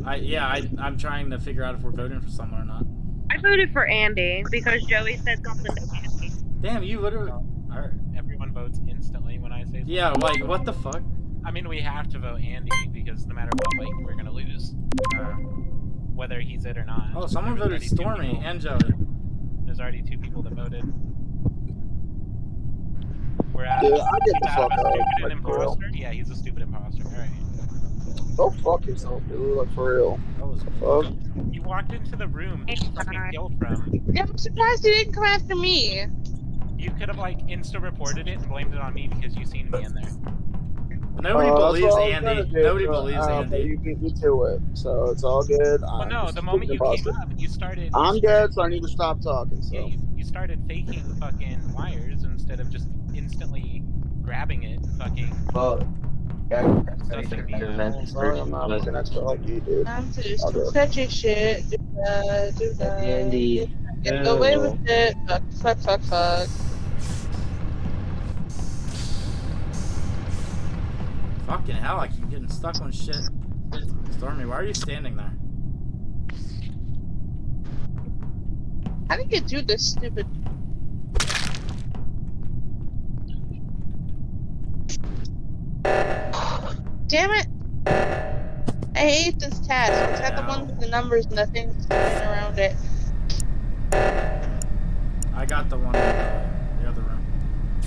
I, yeah, I, I'm trying to figure out if we're voting for someone or not. I voted for Andy because Joey said something to Andy. Damn, you literally. Alright. Everyone votes instantly when I say. something. Yeah, like what the fuck? I mean, we have to vote Andy because no matter what, like we're gonna lose, Uh, whether he's it or not. oh, someone voted Stormy and Joey. There's already two people that voted. We're at. Dude, I get the he's out of fuck a out, stupid like, imposter. Yeah, he's a stupid imposter. All right. Go fuck yourself, dude. Like, for real. That was Fuck. You walked into the room that you fucking killed from. Yeah, I'm surprised you didn't come after me. You could have like insta reported it and blamed it on me because you seen me in there. Nobody Uh, believes what I was gonna Andy. do, Nobody believes uh, Andy. You beat me to it, so it's all good. Well, I'm no, the moment you came up, you started. I'm you dead, so I need to stop talking. So. Yeah, you, you started faking fucking wires instead of just instantly grabbing it. and Fucking. Well, Stuffing the, uh, I'm sorry, I'm not looking extra like you, dude. Do I'll do some it. shit. Do da do da. Andy. Get away with it. Fuck, fuck, fuck, fuck. Fucking hell, I keep getting stuck on shit. Stormy, why are you standing there? How did you do this stupid? Damn it! I hate this task. It's got the one with the numbers and the things going around it. I got the one in the, the other room.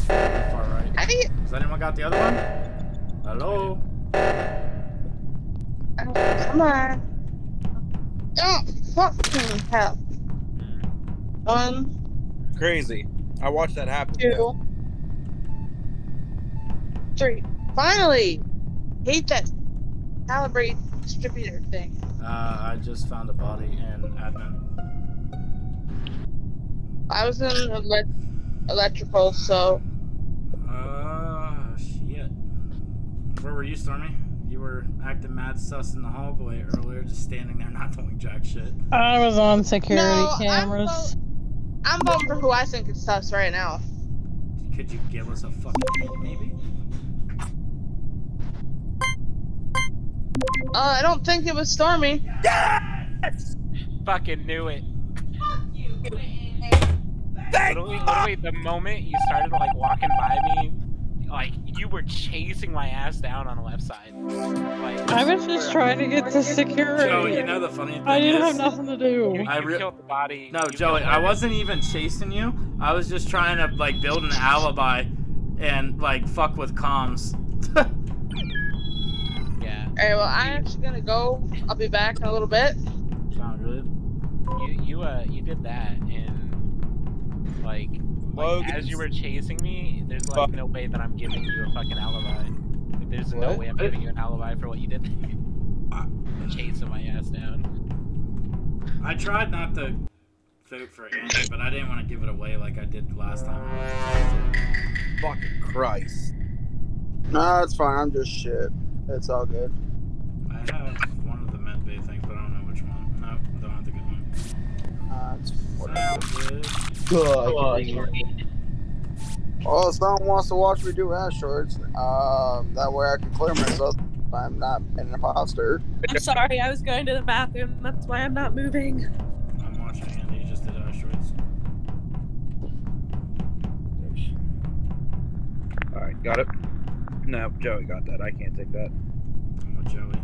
Far right. Do you? Has anyone got the other one? Hello? Oh, come on. Oh, fucking hell. One, Crazy. I watched that happen. two, three. Finally! Hate that calibrate distributor thing. Uh, I just found a body in admin. I was in elec electrical, so Uh, shit. Where were you, Stormy? You were acting mad sus in the hallway earlier, just standing there not doing jack shit. I was on security No, I'm cameras. I'm voting for who I think is sus right now. Could you give us a fucking hint, maybe? Uh, I don't think it was Stormy. Fucking knew it. Fuck Thank Literally, literally, the moment you started like walking by me, like you were chasing my ass down on the left side. Like I was just trying to get to security. Joey, you know the funny thing I didn't is, have nothing to do. you, I you re- killed the body. No, Joey, I wasn't even chasing you. I was just trying to like build an alibi and like fuck with comms. Yeah, Alright, well, I'm actually gonna go. I'll be back in a little bit. Sound good? you you uh you did that and like, like as you were chasing me, there's like no way that I'm giving you a fucking alibi. Like, there's no way I'm giving you an alibi for what you did. chasing my ass down. I tried not to vote for Andy, but I didn't want to give it away like I did last time. Fucking Christ. No, it's fine. I'm just shit. It's all good. I have good. Well, if someone wants to watch me do asteroids, um, that way I can clear myself. I'm not an imposter. I'm sorry, I was going to the bathroom. That's why I'm not moving. I'm watching Andy just did asteroids. Alright, got it. No, Joey got that. I can't take that. I'm with Joey.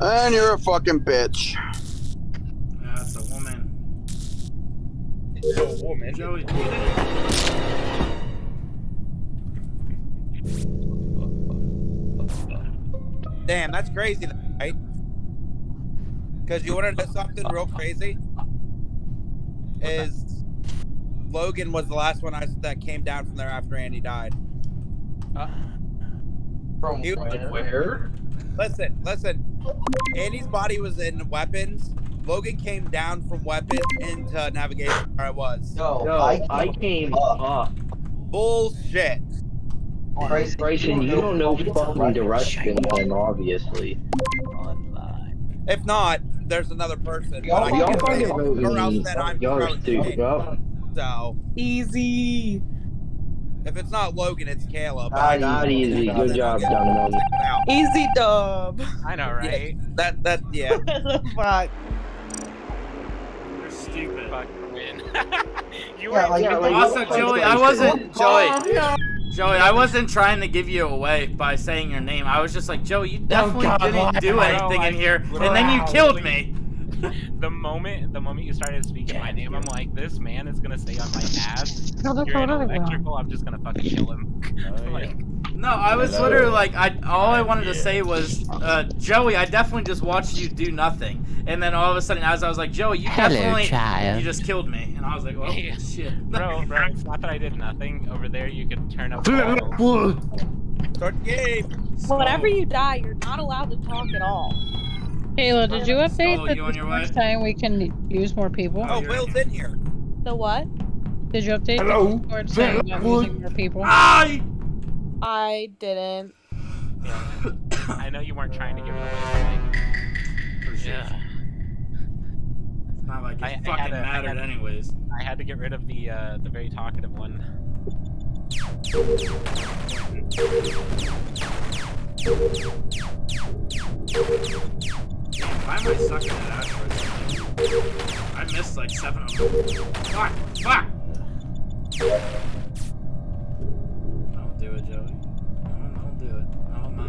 And you're a fucking bitch. Yeah, it's a woman. Woman. Joey, do you think- Damn, that's crazy, right? Because you want to know something real crazy? Is Logan was the last one I, that came down from there after Andy died. From He- where? Listen, listen. Andy's body was in weapons. Logan came down from weapons into navigation where I was. No, no I, came up. Bullshit. Bryson, you don't know fucking direction then, obviously. If not, there's another person. Y'all fucking say vote or else me. I'm Y'all stupid. shade. So Easy. if it's not Logan, it's Caleb. Not, not easy. Good job, dumb dumb. Easy dub. I know, right? That that yeah. Fuck. You're stupid. Win. you Yeah, were like- yeah, like- Also, Joey, I wasn't Joey. Oh, Joey, I wasn't trying to give you away by saying your name. I was just like, Joey, you oh, definitely God, didn't do anything know, in I- here, and then you killed me. the moment the moment you started speaking my name, I'm like, this man is gonna stay on my ass. No, that's You're in what I electrical. I'm just gonna fucking kill him. Oh, like, No, I was Hello. literally like, I all I wanted to say was, uh, Joey, I definitely just watched you do nothing, and then all of a sudden, as I was like, Joey, you definitely, you just killed me, and I was like, well, Yeah. shit. bro, bro, it's not that I did nothing. Over there, you could turn up. all- Start the game. Whenever you die, you're not allowed to talk at all. Kayla, did you update Stole that you on this your way? next time we can use more people? Oh, Will's in here. The what? Did you update Hello? the Discord saying about using more people? I. I didn't. Yeah. I know you weren't trying to give it away. But like, yeah. It's not like it I- I had fucking a- I mattered had- anyways. I had to get rid of the uh, the very talkative one. Why am I sucking at asteroids? I missed like seven of them. Fuck! Fuck!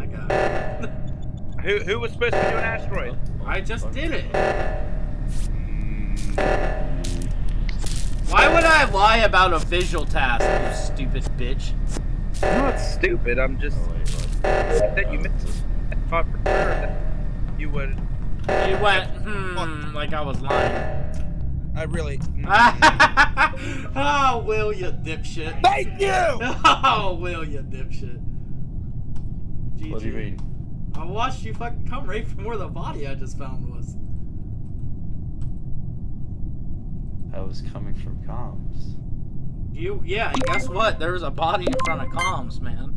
God. Who who was supposed to do an asteroid? I just did it. Why would I lie about a visual task, you stupid bitch? I'm not stupid. I'm just that you missed. I thought for sure that you would. You went, hmm, like I was lying. I really. oh, Will, you dipshit. Thank you. Oh, Will, you dipshit. GG. What do you mean? I watched you fucking come right from where the body I just found was. I was coming from comms. You, yeah, guess what? There was a body in front of comms, man.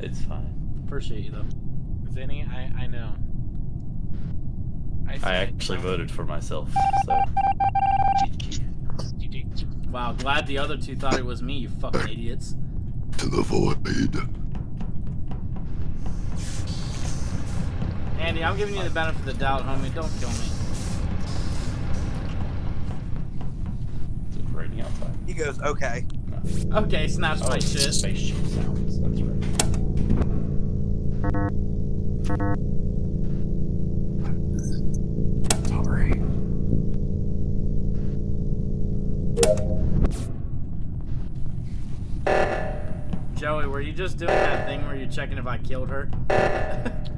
It's fine. Appreciate you, though. Zinni, I I know. I see it. actually voted for myself, so. GG. Wow, glad the other two thought it was me, you fucking idiots. To the void. Andy, I'm giving you the benefit of the doubt, homie. Don't kill me. It's raining outside. He goes, okay. Okay, snaps my Oh, shit. Spaceship sounds. That's right. Just doing that thing where you're checking if I killed her?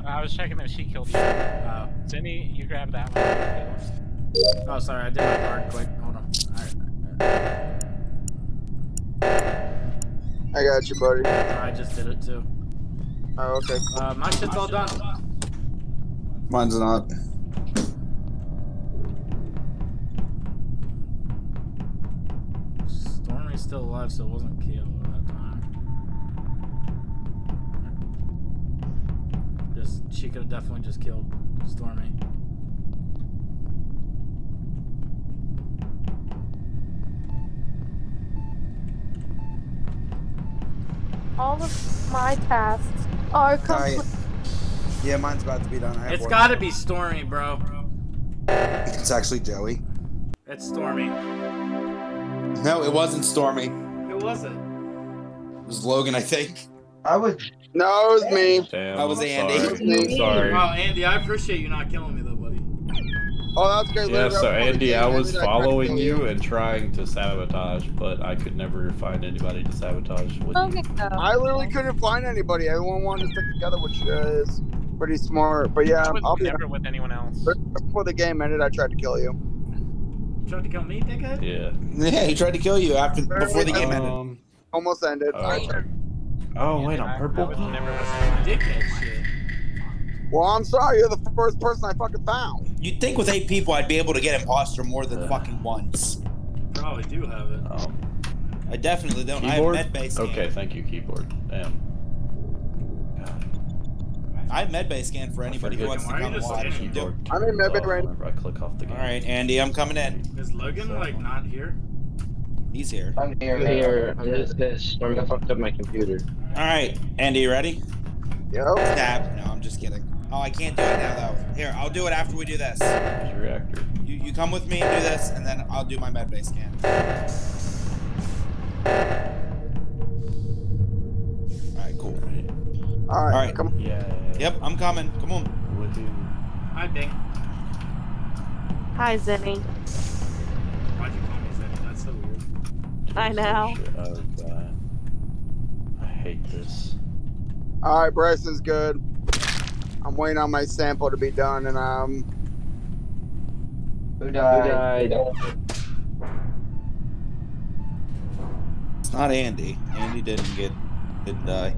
I was checking if she killed you. Oh. Cindy, you grab that one. Oh, sorry, I did my card quick. Hold on. Alright. I got you, buddy. I just did it too. Oh, okay. Uh, my shit's all done. Mine's not. Stormy's still alive, so it wasn't she could have definitely just killed Stormy. All of my tasks are complete. Yeah, mine's about to be done. I have It's one. gotta be Stormy, bro. It's actually Joey. It's Stormy. No, it wasn't Stormy. It wasn't. It was Logan, I think. I was. No, it was me. Damn. That was I'm Andy. Sorry. It was. Sorry. Oh, Andy, I appreciate you not killing me though, buddy. Oh, that's good. Yeah, so Andy, I was Andy, I tried to following kill you and trying to sabotage, but I could never find anybody to sabotage with. Okay, though. I literally couldn't find anybody. Everyone wanted to stick together, which is pretty smart. But yeah, I was I'll be never with anyone else. before the game ended. I tried to kill you. Tried to kill me, dickhead? Yeah. Yeah, he tried to kill you after before the game ended. Um, Almost ended. Oh. I tried- oh wait, I'm I, I purple. never with anyone else. Dickhead shit. Well, I'm sorry. You're the first person I fucking found. You'd think with eight people I'd be able to get imposter more than fucking once. Probably do have it. Um, I definitely don't. keyboard. I have med scan. Okay, thank you, keyboard. Damn. God, I have med base scan for anybody who wants to come you watch. saying You do. keyboard I'm in turns med off right- whenever I click off the game. All right, Andy, I'm coming in. Is Logan like not here? He's here. I'm here. I'm here. I'm just pissed. Stormy fucked up my computer. All right, Andy, you ready? Yep. Stab. No, I'm just kidding. Oh, I can't do it now though. Here, I'll do it after we do this. Your reactor. You, you come with me and do this, and then I'll do my med base scan. All right, cool. All right. All right. Come. Yeah. Yep, I'm coming. Come on. Woohoo. Hi, Bing. Hi, Zenny. Why'd you call me Zenny? That's so weird. I know. Shit out of that. I hate this. All right, Bryson's good. I'm waiting on my sample to be done, and um. Who died? It's not Andy. Andy didn't get didn't die.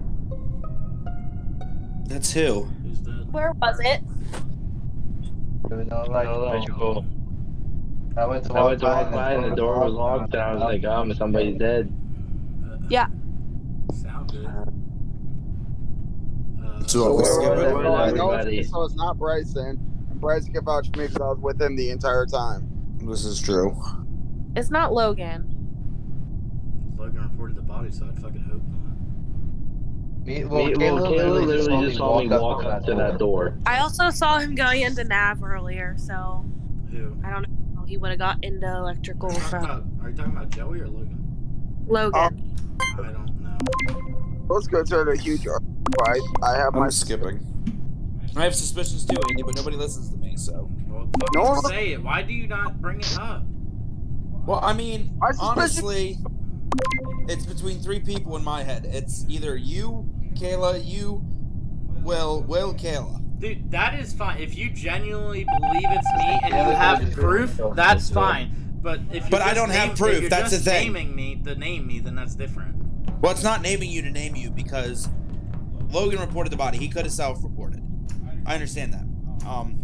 That's who. Who's dead? Where was it? It was all like electrical. I went to I walk went to by, walk by and the door was locked, and I was like, oh, somebody's dead. Yeah. Sound good. Uh, So So, let's skip so it. I know everybody? it's, so it's not Bryson. And Bryson can vouch for me because I was with him the entire time. This is true. It's not Logan. Logan reported the body, so I'd fucking hope not. Me, Well, well, Kayla, Kayla literally just saw me walk up to that door. I also saw him going into Nav earlier, so Who? I don't know. He would have got into electrical Are you from about, are you talking about Joey or Logan? Logan. I don't know. Let's go to the huge right. Oh, I have my I'm skipping. I have suspicions too, Andy, but nobody listens to me, so. Well, No one- say it. Why do you not bring it up? Well, I mean, My honestly, it's between three people in my head. It's either you, Kayla, you, Will, Will, Kayla. Dude, that is fine. If you genuinely believe it's me and you have proof, that's fine. But if you're But I just don't have name- proof, if you're that's just the thing. naming me the name me, then that's different. Well, it's not naming you to name you because Logan reported the body. He could have self-reported. I understand that. Um,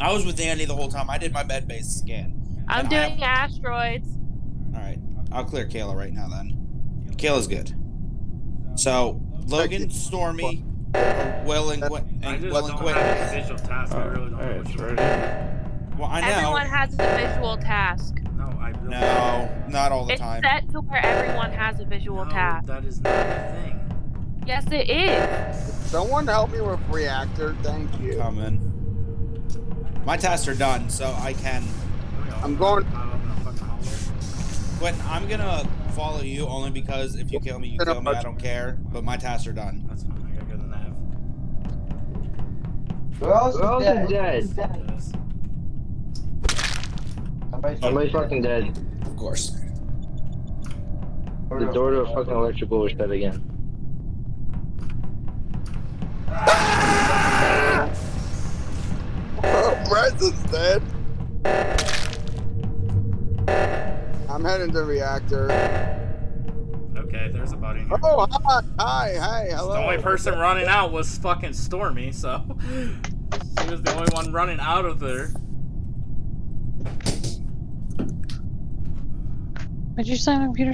I was with Andy the whole time. I did my bed-based scan. I'm And I doing asteroids. All right, I'll clear Kayla right now. Then Kayla's good. So Logan, Stormy, Will, and Gwen, I and just Will and don't Quinn. have a visual task. I really don't know alright, what it's you right. Well, I know. Everyone has a visual task. No, I really No, not all the It's time. set to where everyone has a visual no, task. that is not a thing. Yes, it is. Someone help me with reactor. Thank you. Coming. My tests are done, so I can. I'm going. Uh, Quentin, I'm gonna follow you only because if you kill me, you kill me. I don't care. But my tasks are done. That's fine. I gotta go to the nav. Who else is dead? Somebody's fucking dead. Of course. The door to a fucking electrical was shut again. Oh, Bryson's dead. I'm heading to reactor. Okay, there's a body in here. Oh, hi, hi, hi, hello. The only person running out was fucking Stormy, so she was the only one running out of there. What'd you say, computer?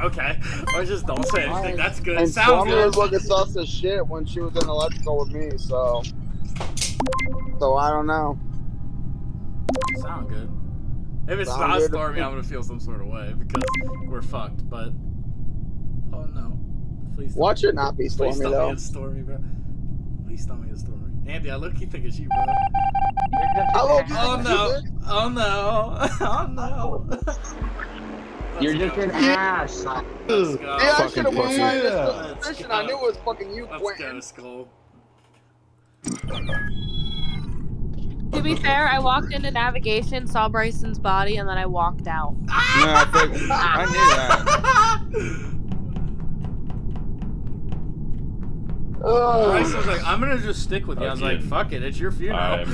Okay, I just don't say anything. That's good. And Sounds Stormy good. was looking sus as shit when she was in electrical with me, so. So I don't know. Sound good. If it's Sound not good. Stormy, I'm gonna feel some sort of way because we're fucked. But oh no, please. Watch it not be stormy Please Stormy tell though. me it's Stormy, bro. Please tell me it's Stormy. Andy, I look keep thinking it's you, bro. Hello, oh, oh no! Oh no! Oh no! You're just an ass. Let's go. Yeah, I should have won my initial Let's suspicion. go. I knew it was fucking you, Let's Quentin. go, Skull. To be fair, I walked into navigation, saw Bryson's body, and then I walked out. Ah! No, I, think, I knew that. Bryce was like, I'm gonna just stick with you. I was like, Again. fuck it, it's your funeral.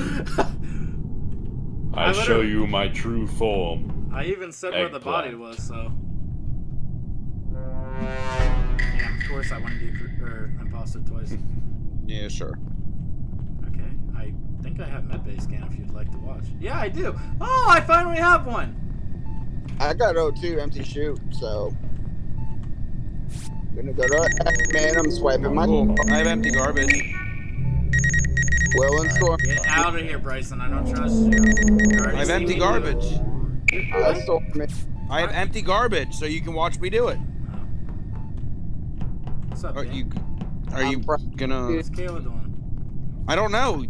I I show literally- you my true form. I even said where the body Eggplant. was, so. Yeah, of course I want to do cr- or er, imposter twice. Yeah, sure. Okay, I think I have Met medbay scan if you'd like to watch. Yeah, I do. Oh, I finally have one. I got O2 empty chute, so. Gonna go to man. I'm swiping my. Cool. I have empty garbage. Well and store. Get out of here, Bryson. I don't trust you. You I have empty me do it. garbage. I Stormy. I have empty garbage, so you can watch me do it. What's up, Are Dan? you? Are you gonna? What's Kayla doing? I don't know.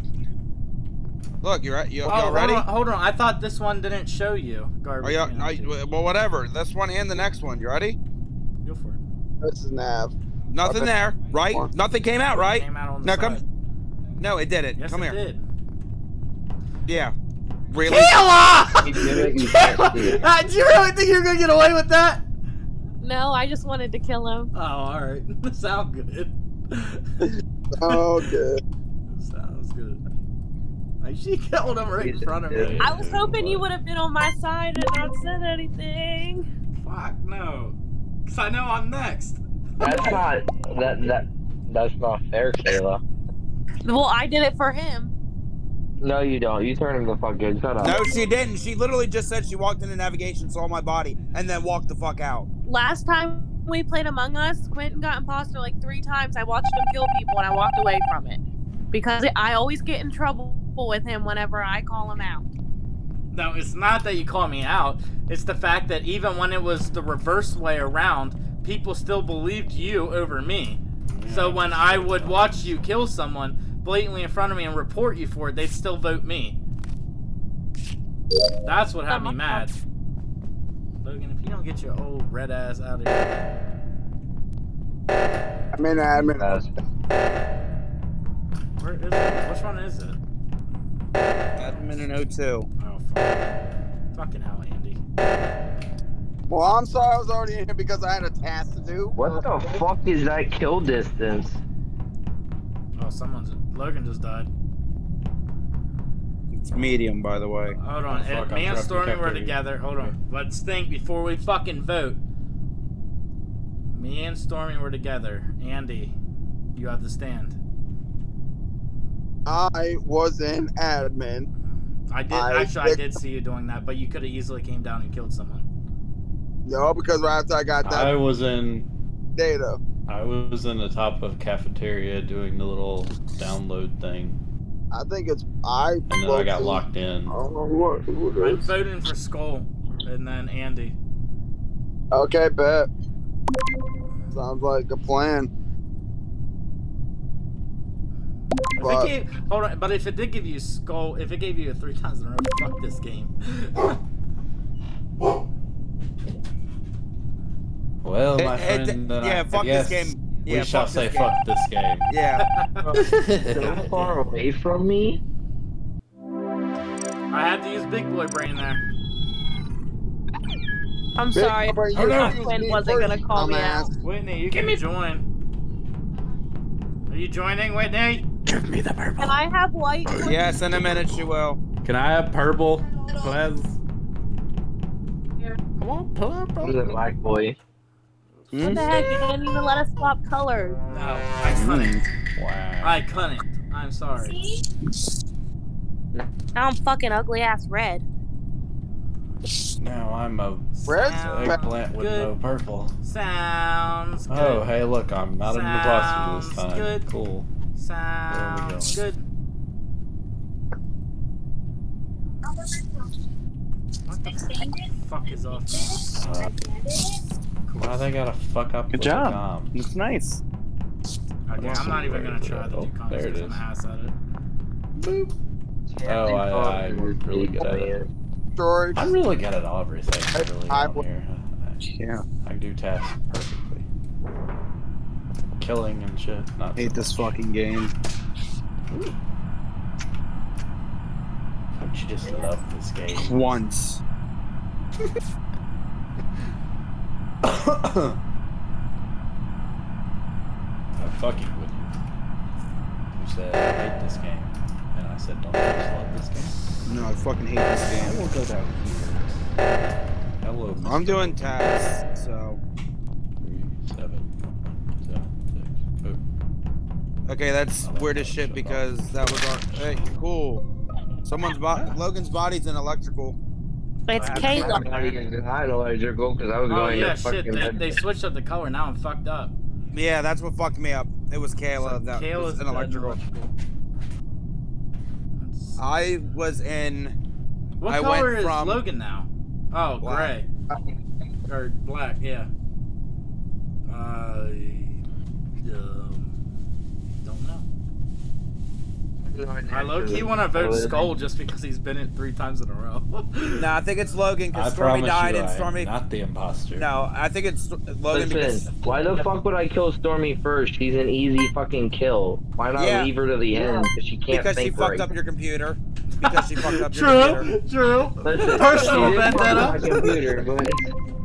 Look, you're you, Oh, y'all hold ready? on, hold on. I thought this one didn't show you garbage. Oh, are y'all. I, well, whatever. This one and the next one. You ready? Go for it. This is Nav. Nothing there, right? Nothing came out, right? Came out on the no, side. come. No, it didn't. Yes, come it here. did. Yeah. Really? Kayla! You did it, you can't see it. Uh, Do you really think you're gonna get away with that? No, I just wanted to kill him. Oh, alright. Sound good. Oh, good. Sounds good. Like, she killed him right in front of me. I was hoping you would have been on my side and not said anything. Fuck, no. Because I know I'm next. That's not that that that's not fair, Kayla. Well, I did it for him. No, you don't. You turned him the fuck good. Shut up. No, she didn't. She literally just said she walked into navigation, saw my body, and then walked the fuck out. Last time we played Among Us, Quentin got imposter like three times. I watched him kill people and I walked away from it. Because I always get in trouble with him whenever I call him out. No, it's not that you call me out. It's the fact that even when it was the reverse way around, people still believed you over me. So when I would watch you kill someone blatantly in front of me and report you for it, they'd still vote me. That's what had me mad. Logan, if you don't get your old red ass out of here. I'm in admin. Where is it? Which one is it? Admin in 02. Oh, fuck. Fucking hell, Andy. Well, I'm sorry I was already in here because I had a task to do. What the fuck is that kill distance? Oh, someone's. Logan just died. It's medium, by the way. Hold on. Oh, fuck, me and Stormy were together. Hold on. Let's think before we fucking vote. Me and Stormy were together. Andy, you have to stand. I was an admin. I did I actually. I did see you doing that, but you could have easily came down and killed someone. No, because right after I got that I was in data. I was in the top of cafeteria doing the little download thing, I think it's I. and then I got locked in. I don't know who, who it I'm voting for Skull, and then Andy. Okay, bet. Sounds like a plan. If But- gave, hold on, but if it did give you skull, if it gave you a three times in a row, fuck this game. Well, my it- friend, then yeah, I, fuck I this game. Yeah, we shall say game. fuck this game. Yeah. So far away from me. I had to use big boy brain there. I'm Big sorry. Papa, you My refused twin me wasn't first, gonna call me out. Whitney, you Give can join. Are you joining, Whitney? Give me the purple. Can I have white? Yes, in a minute she will. Can I have purple, please? I want purple. I'm the black boy. What the heck? You didn't even let us swap colors. No, I couldn't. Wow. I couldn't. I'm sorry. Now I'm fucking ugly ass red. Now I'm a red eggplant with no purple. Sounds oh, good. Oh, hey, look, I'm not the imposter this Sounds time. good. Cool. Sounds There good. What the fuck is off now? Uh, why they gotta fuck up Good job. com? It's nice. Okay, I'm not even gonna try the Oh, new there it concepts. I'm is. ass at it. Boop. Oh, I, I'm really good at it. George. I'm really good at everything. Really I on would- here. Yeah. I do tasks perfectly. Killing and shit. Not Hate this fucking game. Don't you just love this game? Once. I'm fucking with you. You said I hate this game, and I said don't you just love this game? No, I fucking hate this I game. will go down here. Hello. I'm doing tasks, so. Three, seven, Okay, that's I weird as shit shit. because that was our. Hey, cool. Someone's bo- Logan's body's in electrical. It's Wow. Kayla. I'm not even not electrical because I was Oh going yeah, to shit. fucking They, they switched up the color. Now I'm fucked up. Yeah, that's what fucked me up. It was Kayla that Kayla's was in dead electrical. I was in. What I color went is from Logan now? Oh, Black. gray. Or black, yeah. Uh, um, don't know. I low key want to vote Skull just because he's been it three times in a row. No, I think it's Logan because Stormy died you, and I am Stormy. not the imposter. No, I think it's Logan because. Listen, why the fuck would I kill Stormy first? She's an easy fucking kill. Why not Yeah. leave her to the end? Because she can't Because she think fucked right. up your computer. Because she fucked up your computer. true, true. Personal she did fuck up vendetta.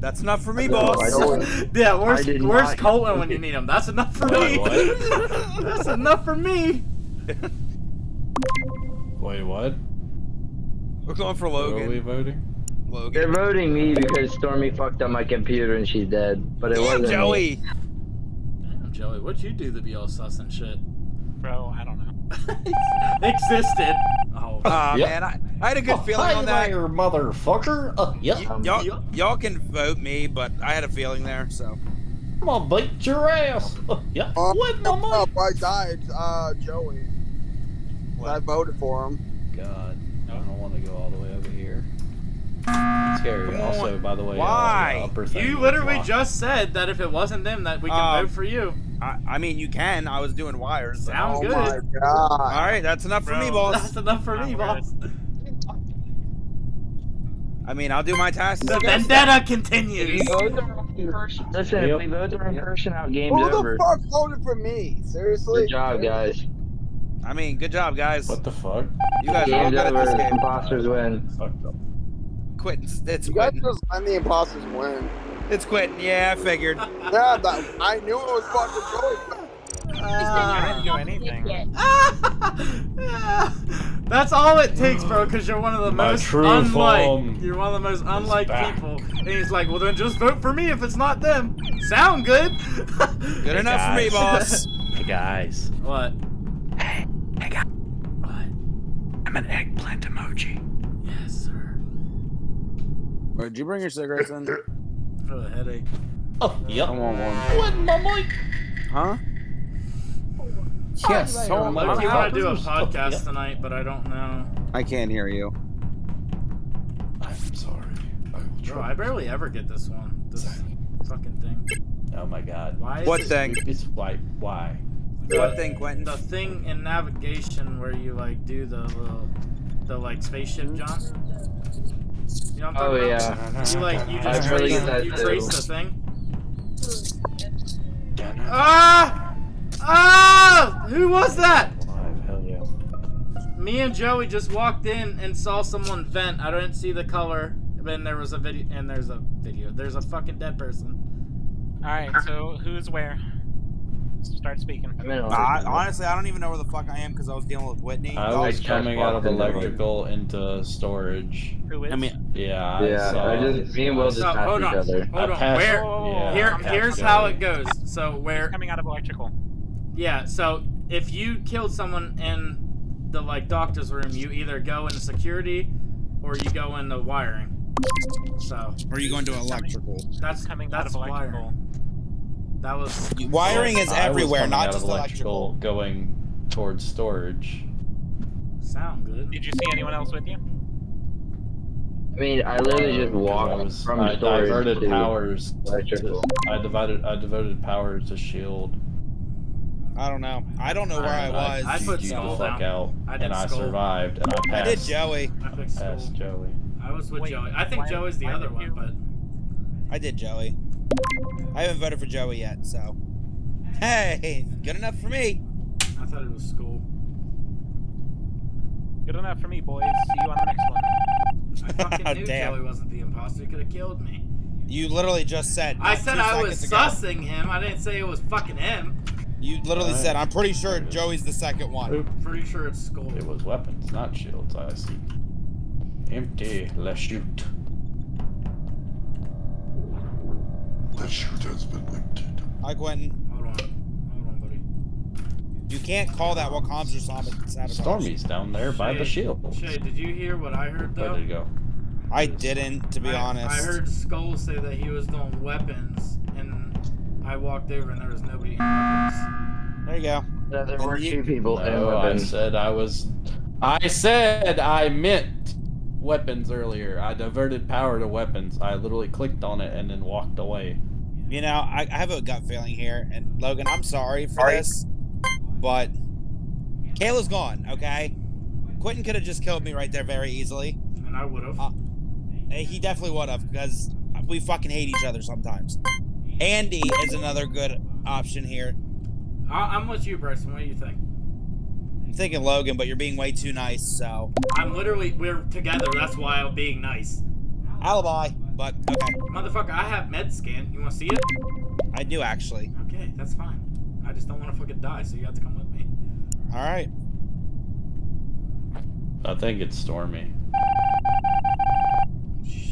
My computer, but That's enough for me, No, boss. Yeah, where's I where's not- Colton when you need him? That's enough for me. That's enough for me. Wait, what? We're going for Who are we voting? Logan. voting? they're voting me because Stormy fucked up my computer and she's dead. But it Damn, wasn't Joey. me. Joey. Damn, Joey, what'd you do to be all sus and shit? Bro, I don't know. Existed. Oh, Ah Yep. man, I, I had a good Oh, feeling hi on that. there, motherfucker. Uh, yeah. Y- y'all, y'all can vote me, but I had a feeling there, so. I'm gonna beat your ass. Uh, yeah. Uh, With my money. up, I died, uh, Joey. I voted for him. God, I don't want to go all the way over here. It's scary. Come Also, on. by the way, Why? Uh, the upper thing you literally just said that if it wasn't them, that we can Um, vote for you. I, I mean, you can. I was doing wires. so- Sounds oh good. my god. All right, that's enough for me, boss. That's enough for me, Not boss. I mean, I'll do my task. The vendetta If continues. vote the wrong person, listen, Yep. if we vote the wrong person out, game's Who the over. fuck voted for me? Seriously? Good job, guys. I mean, good job, guys. What the fuck? You guys are all Game's good at this game. Imposters win. Fucked up. Quitting. It's You guys quitting. just let the imposters win. It's quitting. Yeah, I figured. Yeah, that, I knew it was fucking Joey. Ah. I didn't do anything. That's all it takes, bro, because you're one of the My most unlike. You're one of the most unlike back. people. And he's like, well, then just vote for me if it's not them. Sound good? Good enough for me, boss. Hey guys. what? Hey, hey, guy. What? I'm an eggplant emoji. Yes, sir. Wait, did you bring your cigarettes in? For the headache. Oh, yep. I want one. With my mic. Huh? Yes. Yes. Hold I on. do want to do a Motherfuckers. podcast Yep. tonight, but I don't know. I can't hear you. I'm sorry. I will Bro, try. I barely ever get this one. This fucking thing. Oh my god. Why is What it- thing? It's why? Why? What thing, Quentin? The thing in navigation where you like do the little, the like spaceship jump. You know what I'm Oh, talking yeah. You like you I just really trace, get that you too. trace the thing. Ah! Ah! Who was that? Hell yeah. Me and Joey just walked in and saw someone vent. I didn't see the color. Then there was a video, and there's a video. There's a fucking dead person. All right, so who's where? Start speaking. I'm I, honestly, I don't even know where the fuck I am because I was dealing with Whitney. I Y'all- was coming out of walked in there. electrical into storage. Who is? I mean, Yeah, Yeah, saw. I just me and Will just So, passed hold each on. other. Hold on. passed- Where? yeah, Here, here's how it goes. So where? coming out of electrical. Yeah. So if you killed someone in the like doctor's room, you either go into security or you go into wiring. So Or are you going to electrical? that's Coming out that's of electrical. wiring. That was Wiring is everywhere, not just of electrical. going towards storage. sound good. Did you see anyone else with you? I mean, I literally just I walked was from I storage diverted to powers. To, I divided. I devoted power to shield. I don't know. I don't know where I and was. I put GG'd the skull fuck down. out, I did and I survived, and I passed. I did Joey. I picked Passed skull. Joey. I was with Wait, Joey. I think why- Joey's the other one, you- but I did Joey. I haven't voted for Joey yet, so. Hey, good enough for me. I thought it was school. Good enough for me, boys. See you on the next one. I fucking knew Damn. Joey wasn't the imposter. He could have killed me. You literally just said. I said I was seconds ago. sussing him. I didn't say it was fucking him. You literally Alright. said, I'm pretty sure Joey's the second one. Oop. Pretty sure it's skull. It was weapons, not shields. I see. Empty. Let's shoot. The chute has been emptied. Hi, Quentin. Hold on. Hold on, buddy. You can't call that while comms are sab- sabotage. Stormy's down there by the shield. Shay, did you hear what I heard Where though? did it go? I didn't, to be I, honest. I heard Skull say that he was doing weapons, and I walked over and there was nobody in weapons. There you go. Yeah, there And were you- two people in No, I said I was. I said I meant weapons earlier. I diverted power to weapons. I literally clicked on it and then walked away. You know, I, I have a gut feeling here, and Logan, I'm sorry for this, but Kayla's gone, okay? Quentin could have just killed me right there very easily. And I would have. Uh, Eh, He definitely would have, because we fucking hate each other sometimes. Andy is another good option here. I, I'm with you, Bryson. What do you think? I'm thinking Logan, but you're being way too nice, so. I'm literally we're together. That's why I'm being nice. Alibi, but okay. Motherfucker, I have med scan. You want to see it? I do actually. Okay, that's fine. I just don't want to fucking die, so you have to come with me. Alright. I think it's Stormy.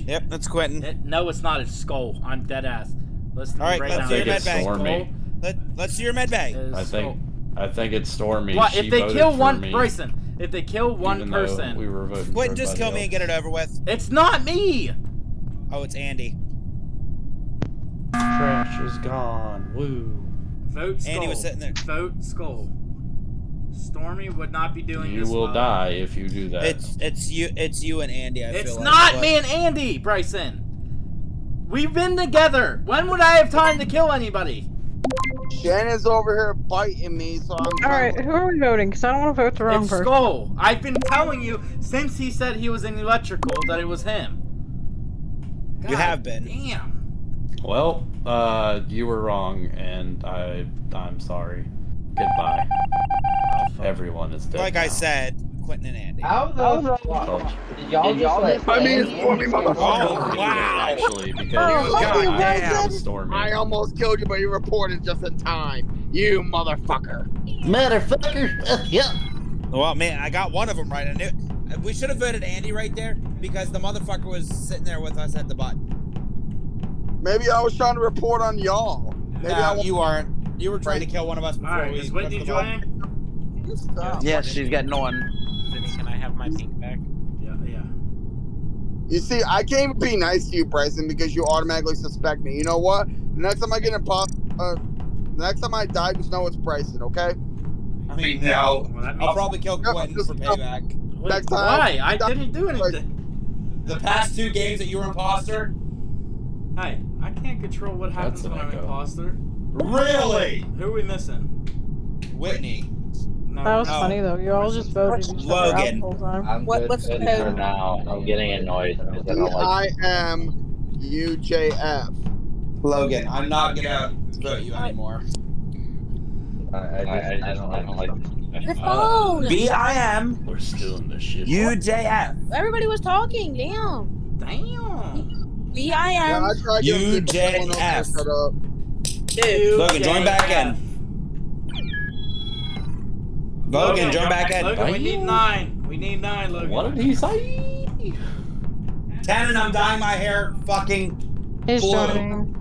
Yep, that's Quentin. It- no, it's not. It's skull. I'm dead ass. Listen All right, right let's now. do your med bay. Stormy. Let, let's do your med bay. I think. I think it's Stormy. What She if they voted kill one me, Bryson? If they kill one even person, we were voting. for Quentin, just kill everybody me and get it over with. it's not me. Oh, it's Andy. Trash is gone. Woo. Vote skull. Andy was sitting there. Vote skull. Stormy would not be doing You this. will while- die if you do that. It's it's you it's you and Andy. I It's feel like, not but- me and Andy, Bryson. We've been together. When would I have time to kill anybody? Shannon's over here biting me, so I'm. All right, who are we voting? Because I don't want to vote the wrong It's person. Skull. I've been telling you since he said he was in electrical that it was him. You have been. Damn. Well, uh, you were wrong, and I, I'm sorry. Goodbye. Everyone is dead. Like I said, Quentin and Andy. How the fuck did y'all just let I mean, it's Stormy, motherfucker. Oh, wow. Actually, because Oh, fuck you, I am Stormy. I almost killed you, but you reported just in time. You motherfucker. Motherfucker. yeah. Well, man, I got one of them right. I knew. We should have voted Andy right there because the motherfucker was sitting there with us at the button. Maybe I was trying to report on y'all. Maybe I No, wa- you weren't. You were trying to kill one of us before All right, we. is Whitney took the joining? You stop. Yes, she's getting on. Can I have my pink back? Yeah, yeah. You see, I can't even be nice to you, Bryson, because you automatically suspect me. You know what? Next time I get in pop, uh, next time I die, just know it's Bryson, okay? I mean, Now, Well, that I'll probably kill Quentin just- for payback. Wait, next time- why? I didn't do anything. The past two games that you were imposter, Hey, I can't control what happens That's an when I'm echo. imposter. Really? Who are we missing? Whitney. No. That was Oh. funny though. You all just voted each other out Logan. the whole time. I'm What- good what's the for code? now. I'm getting annoyed I don't like. I am UJF. Logan, I'm not gonna vote you anymore. I, I, just, I, don't, I don't like this. The phone. Uh, B I M We're still in the shit. U J F. Everybody was talking. Damn. Damn. B I Yeah, M. I tried to set up. Dude. Logan, join back in. Logan, join back in. Logan, we need nine. We need nine, Logan. What did he say? Ten and I'm dyeing my hair fucking He's blue. joining.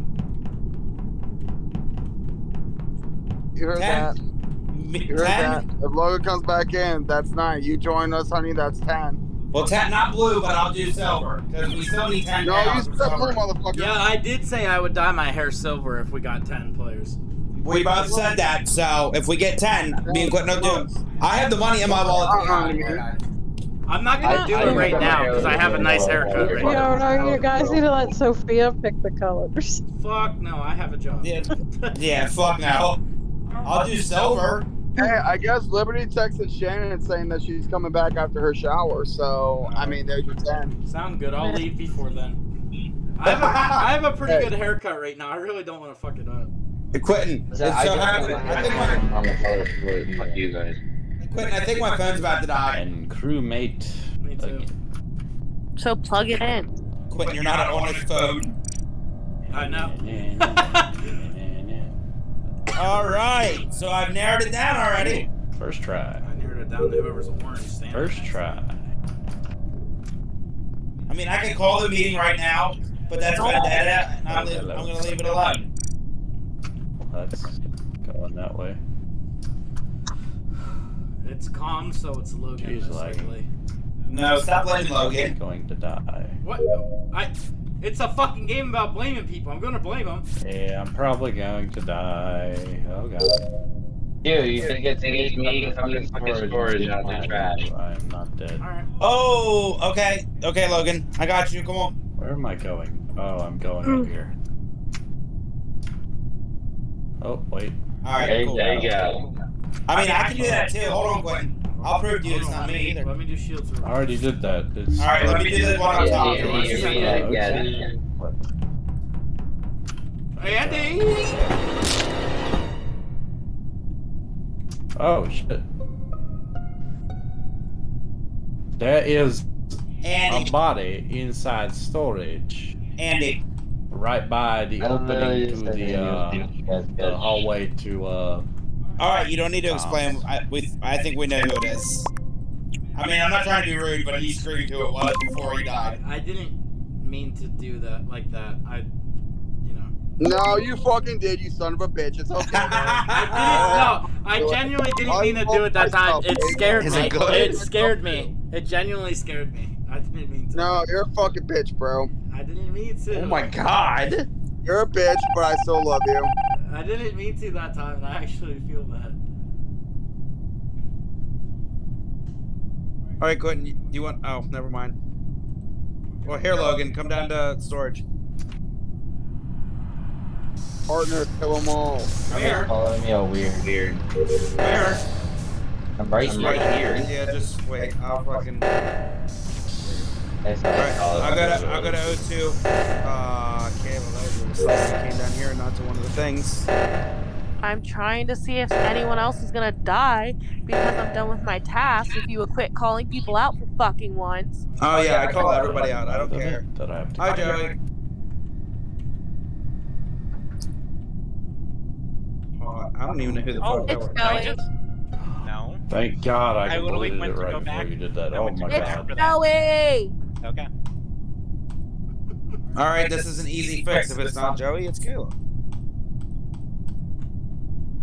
You heard Ten. that? You heard that? If Logan comes back in, that's nine. You join us, honey, that's ten. Well, ten, not blue, but I'll do silver because we still need ten. No, you said blue, motherfucker. Yeah, I did say I would dye my hair silver if we got 10 players. We both said that, so if we get ten, me and Quentin will do. I have the money in my wallet. Uh-uh, I'm not gonna I- do I it right now because I have a nice haircut right Yo, now. no, you guys need to let Sophia pick the colors. Fuck no, I have a job. Yeah, yeah, fuck no. I'll do silver. Hey, I guess Liberty texted Shannon saying that she's coming back after her shower. So, I mean, there's your 10. Sound good. I'll leave before then. I have a, I have a pretty good haircut right now. I really don't want to fuck it up. Quentin, it's so I just happy. I think my, on the color split. Fuck you guys. Quentin, I think my phone's about to die. And crewmate. Me too. So plug it in. Quentin, you're not on his phone. I know. All right, so I've narrowed it down already. First try. I narrowed it down to whoever's orange standing. First try. I mean, I can call the meeting right now, but that's vendetta, and I'm, li- I'm gonna leave it alone. That's going that way. It's calm, so it's Logan. Jeez, most like- likely. No, stop blaming Logan. Going to die. What? I. It's a fucking game about blaming people. I'm gonna blame them. Yeah, I'm probably going to die. Oh god. You, you think it's me, me fucking fucking storage out the trash. I'm not dead. Alright. Oh, okay, okay, Logan, I got you. Come on. Where am I going? Oh, I'm going up here. Oh, wait. All right, There, cool. there you go. I mean, I can do that too. Hold on, Quentin. I'll prove to you it's not me either. Let me do shield I already did that. It's All right, let me do this one on top. yeah, One yeah, second. yeah, yeah, yeah. Andy! Oh shit. There is a body inside storage, Andy. right by the I don't know, opening you to the uh, think you guys the hallway to uh. All right, you don't need to explain. I, we, I think we know who it is. I mean, I'm not trying to be rude, but he screamed who it was before he died. I didn't mean to do that like that. I, you know. No, you fucking did, you son of a bitch. It's okay. I didn't. No, I genuinely didn't mean to do it that time. It scared me. it? It scared me. It genuinely scared me. I didn't mean to. no, you're a fucking bitch, bro. I didn't mean to. Oh my god. You're a bitch, but I still love you. I didn't mean to that time, and I actually feel bad. All right, Quentin, you, you want? Oh, never mind. Well, here, Logan, come down to storage. Partner, kill them all. Where? Calling me a weird, weird. Where? I'm right, I'm right right here. here. Yeah, just wait. I'll fucking. That's All not right. I got go to I'll go to O2. Uh, okay, well that was a mistake. I came down here, not to one of the things. I'm trying to see if anyone else is gonna die because I'm done with my task. If you would quit calling people out for fucking once. Oh yeah, I call everybody out. I don't care. That I have to. Hi, Joey. Oh, I don't even know who the Oh, fuck that It's was. Joey. just. No. Thank God I I completed went it right before back. you did that. I Oh my go It's God. Joey. Okay. All right, this is an easy fix. If it's not Joey, it's Kayla.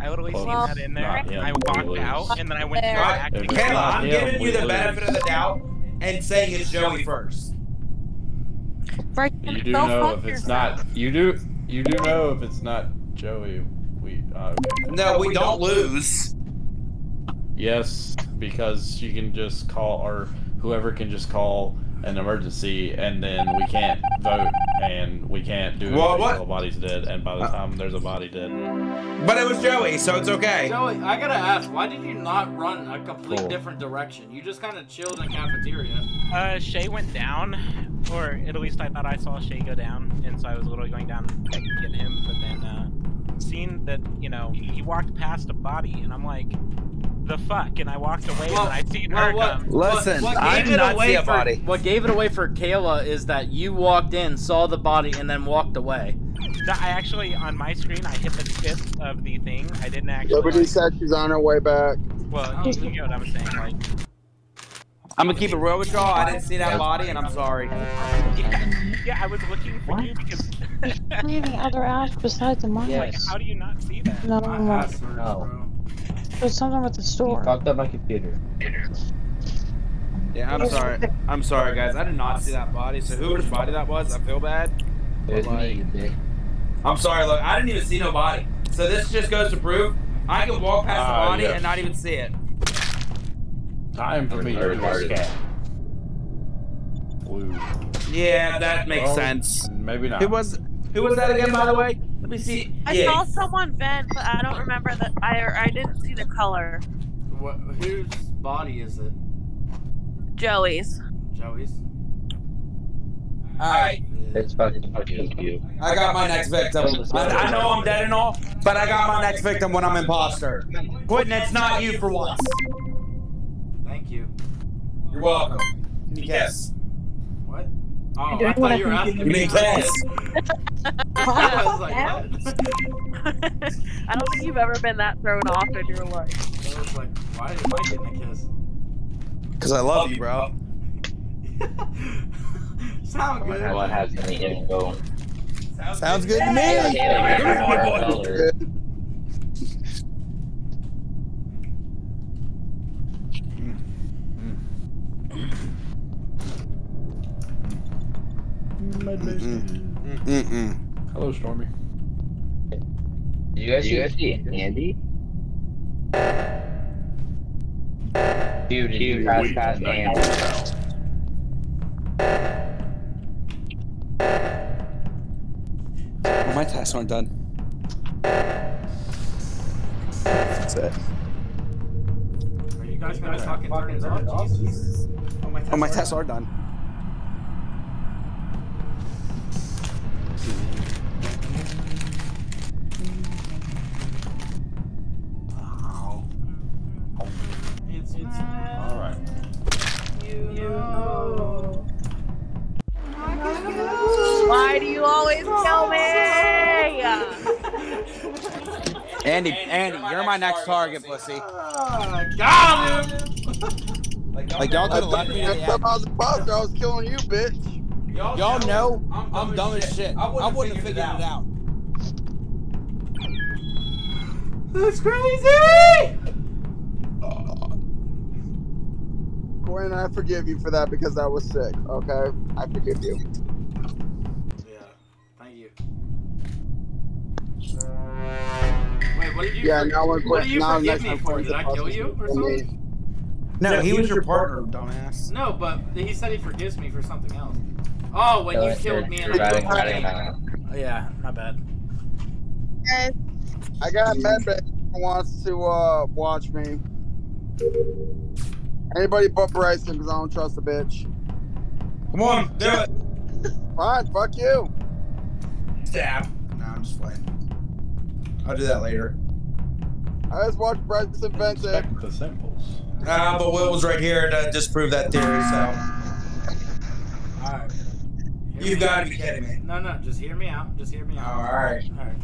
I literally seen that in there. him, I walked we out, and then I went to go There. back. If to it's get Kayla, I'm him, giving you the lose. benefit of the doubt and saying it's Joey first. Right. You do Go know if it's yourself. not. You do. You do know if it's not Joey. We. Uh, okay. No, we don't lose. Yes, because you can just call, or whoever can just call an emergency, and then we can't vote, and we can't do Well, anything what? until the body's dead, and by the Uh, time there's a body dead. But it was Joey, so it's okay. Joey, I gotta ask, why did you not run a complete Cool. different direction? You just kind of chilled in the cafeteria. Uh, Shay went down, or at least I thought I saw Shay go down, and so I was literally going down to get him. But then, uh, seeing that you know he walked past a body, and I'm like, the fuck, and I walked away, and I seen her come. Listen, what I did not away see a for, body. What gave it away for Kayla is that you walked in, saw the body, and then walked away. No, I actually on my screen I hit the tip of the thing. I didn't actually. Liberty like- said she's on her way back. well, you, you know what I'm saying, like. I'm gonna keep it real with y'all. I didn't see that body, and I'm sorry. Yeah, yeah, I was looking for you because. Any other ash besides the mine? Like, how do you not see that? No, My no, ass hurts, No. Bro. there's something with the store. Fucked up my computer. Yeah, I'm sorry. I'm sorry, guys. I did not see that body. So whoever's body that was, I feel bad. It was But, me. I'm sorry. Look, I didn't even see no body. So this just goes to prove I can walk past the Ah, body yes. and not even see it. Time for me to Retarded. do a scat. Blue. Yeah, that makes Well, sense. Maybe not. Who was who was that again, by the way? Let me see. I Yeah. saw someone vent, but I don't remember that. I or I didn't see the color. What, whose body is it? Joey's. Joey's? All right. It's fucking fucking you. I got my next victim. I, I know I'm dead and all, but I got my next victim when I'm imposter. Quentin, it's not you for once. Thank you. You're welcome. Yes. What? Oh, doing I thought you were asking You me. mean Cass? I was like, oh, what? I don't think you've ever been that thrown off in your life. I was like, why am I getting a kiss? Because I love you, bro. Sound good. No one has any info. Sounds good to Yeah, me. Yeah, color. Mm-mm. Hello, Stormy. Did you guys, you guys see Andy? Dude, did you pass past Andy? Well, my tasks aren't done. That's it. Are you guys gonna fucking turn it off? Jesus. Oh, my tests are done. It's, it's, All right. Why do you always kill me? Andy, Andy, you're my next target, pussy. Got him! Like y'all could have left me. in the Next time I was imposter, I was killing you, bitch. Y'all know I'm dumb as shit. I wouldn't have figured it out. That's crazy! Gwen, I forgive you for that because that was sick. Okay, I forgive you. Yeah, thank you. Wait, what did you? Yeah, now when what did you now forgive next me for? Did I kill you or something? No, he was your partner, dumbass. No, but he said he forgives me for something else. Oh, when you killed me you're and I riding- riding, Kenny. uh, Oh, Yeah, not bad. I got a Medbay who wants to uh watch me. Anybody but Bryson because I don't trust the bitch. Come on, do it. Fine, fuck you. Stab. No, I'm just playing. I'll do that later. I just watched Bryson vent it. The samples. Uh, but Will was right here to disprove that theory, so. Alright. You've got to be kidding me. No, no, just hear me out. Just hear me out. Alright. Alright.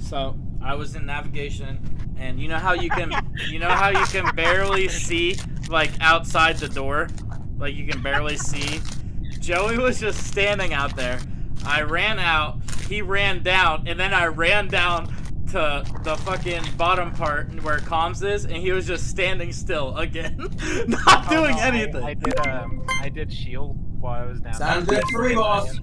So I was in navigation, and you know how you can, you know how you can barely see like outside the door, like you can barely see. Joey was just standing out there. I ran out. He ran down, and then I ran down to the fucking bottom part where comms is, and he was just standing still again, not Oh, doing no, I- anything. I, did um I did shield while I was down. Sounds good for me, boss.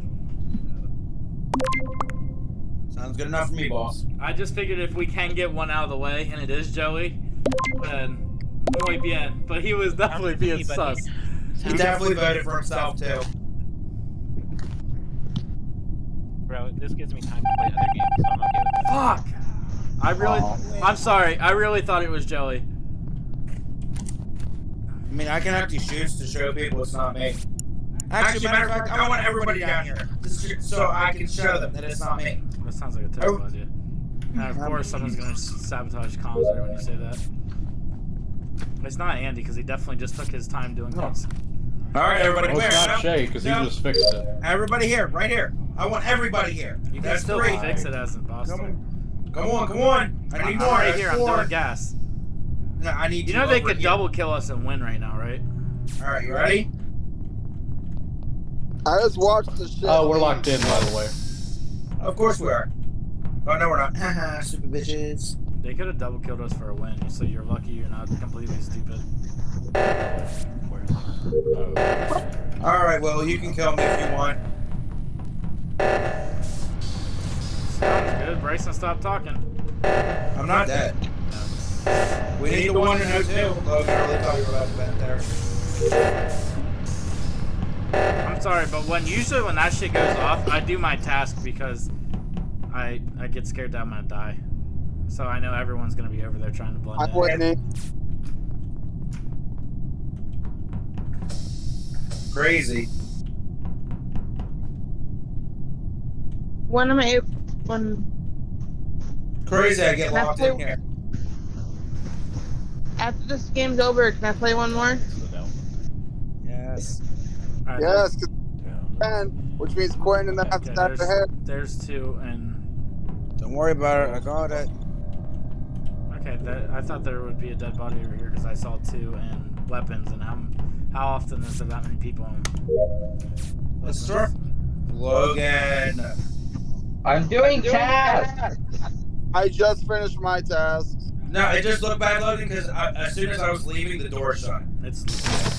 Sounds good enough for me, boss. I just figured if we can get one out of the way, and it is Joey, then muy bien. But he was definitely being but sus. He definitely voted for himself too. Bro, this gives me time to play other games, so I'm okay with that. Fuck! I really, I'm sorry. I really thought it was Joey. I mean, I can actually shoot to show people it's not me. Actually, matter of fact, I want everybody down here just to- so I can show them that it's not me. That sounds like a terrible oh. idea. And of course, someone's gonna sabotage comms there when you say that. It's not Andy because he definitely just took his time doing oh. this. All right, everybody, Well, it's where? not Shay because he No. just fixed it. Everybody here, right here. I want everybody here. You can That's still three. fix it as in Boston. Come on, come on. I need I'm more. right That's here. I'm four. doing gas. No, I need. You know they could here. double kill us and win right now, right? All right, you ready? I just watched the shit. Oh, we're locked in, by the way. Of course we are. Oh no, we're not. Haha, stupid bitches. They could have double killed us for a win, so you're lucky you're not completely stupid. Oh. All right, well you can kill me if you want. Sounds good. Bryson, stop talking. I'm not dead. We need the one to know too. Logan, I really thought you were about to bet there. I'm sorry, but when usually when that shit goes off, I do my task because I I get scared that I'm gonna die. So I know everyone's gonna be over there trying to blend I in. wasn't in. Crazy. When am I able? When Crazy. I get Can I locked play- in here. after this game's over, can I play one more? Yes. Alright, ten, which means Quinn and then Okay, after that there's, ahead. there's two and Don't worry about it. I got it. okay. That, I thought there would be a dead body over here because I saw two and weapons. And how how often is there that many people? In Let's start. Logan. I'm doing tasks. I just finished my tasks. No, it just looked bad, Logan, because as soon as I was leaving, the door shut. It's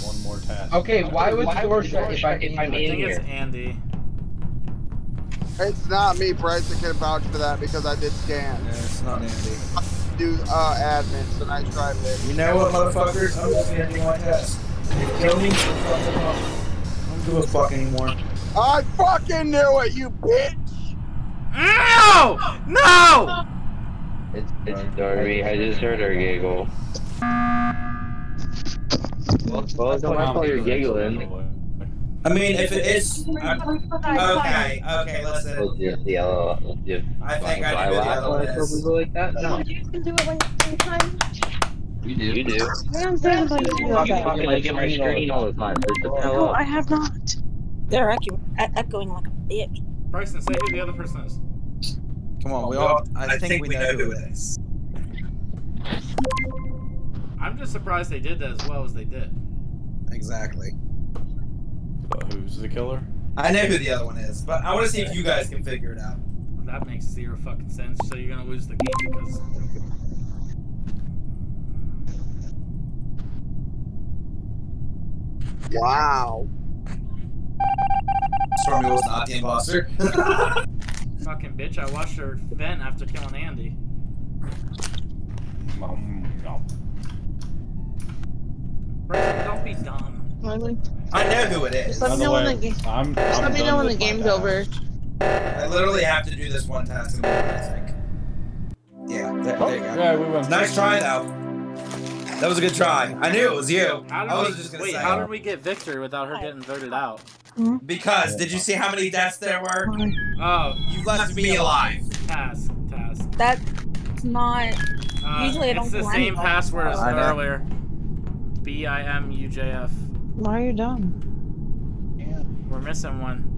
one more task. Okay, why was the door shut if, I, if I'm I in think here? it's Andy. It's not me, Bryson can vouch for that because I did scan. Yeah, it's not Andy. Do uh, admin, so I tried it. You know what, motherfuckers? I'm just gonna do my test. You kill me, fucking up. I don't give a fuck anymore. I fucking knew it, you bitch! No! No! It's, it's Darby. I just heard her giggle. Well, well it's not my fault you're giggling. I mean, if it is. I'm, okay, okay, listen. It's just the yellow. it's Just, I think do I I know the laugh other one I tell is. people like that? No. You can do it when you're time. You do. You do. I'm saying like you do Fucking that. fucking like in my screen all the time. Just to tell No. I have not. They're echo- e- echoing like a bitch. Bryson, say who the other person is. Come on, we all. I, think, we know who it is. I'm just surprised they did that as well as they did. Exactly. But who's the killer? I know who the other one is, but I want to see if you guys can figure it out. That makes zero fucking sense. So you're gonna lose the game because Wow. Stormy was not the imposter. fucking bitch. I watched her vent after killing Andy. Bryson, don't be dumb. I know who it is. Just let me know when the game. I'm, Just I'm let me done know when the game's task. over. I literally have to do this one task in the morning, I think. Yeah, there, there you go. Yeah, we went. Nice try, though. That was a good try. I knew it was you. How did I was we, just gonna wait, say. how did we get victory without her getting voted out? Because did you see how many deaths there were? Oh, You left me alive. task, task. That's not. Uh, Usually I don't It's the same password as I know. earlier. B I M U J F. Why are you dumb? Yeah, we're missing one.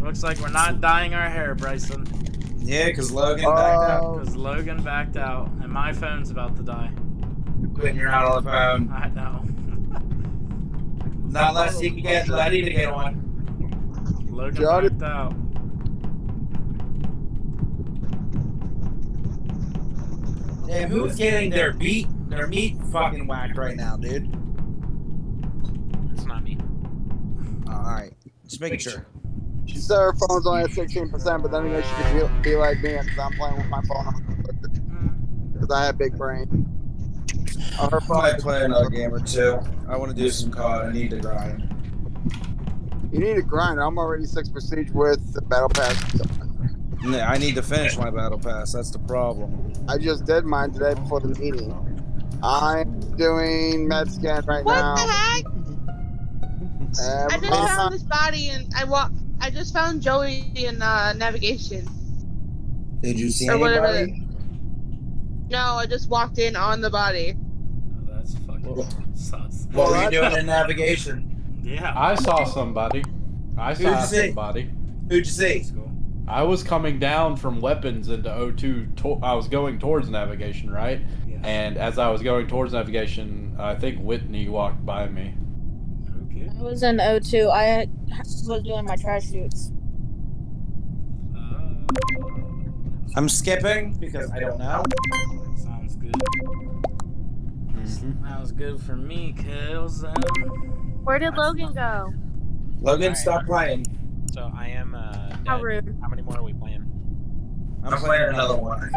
Looks like we're not dyeing our hair, Bryson. Yeah, because Logan oh. backed out. Oh, Because Logan backed out, and my phone's about to die. Quitting your out on the phone. I know. Not unless you can get Letty to get one. Logan Got it. backed out. Damn, who's getting their beat, their meat fucking whacked right now, dude? It's not me. Alright. Just making sure. she said her phone's only at 16%, but then again, she could be, be like me because I'm playing with my phone because mm-hmm. I have big brain. I'll probably play another game or two. I want to do some COD. I need to grind. You need to grind. I'm already six prestige with the battle pass. Yeah, I need to finish my battle pass. That's the problem. I just did mine today before the meeting. I'm doing med scan right What now. What the heck? And I just found this body and I walk. I just found Joey in uh, navigation. Did you see Or whatever anybody? No, I just walked in on the body. That's fucking sus. What were you doing in navigation? Yeah. I saw somebody. I Who'd saw see? somebody. Who'd you see? I was coming down from weapons into O2. To- I was going towards navigation, right? And as I was going towards navigation, I think Whitney walked by me. Okay. I was in O2. I was doing my trash chutes. I'm skipping because I don't know. Sounds good. Mm-hmm. Sounds good for me, cuz. Um, Where did Logan go? Logan, stop playing. So I am. Uh, How rude. How many more are we playing? I'm playing another one.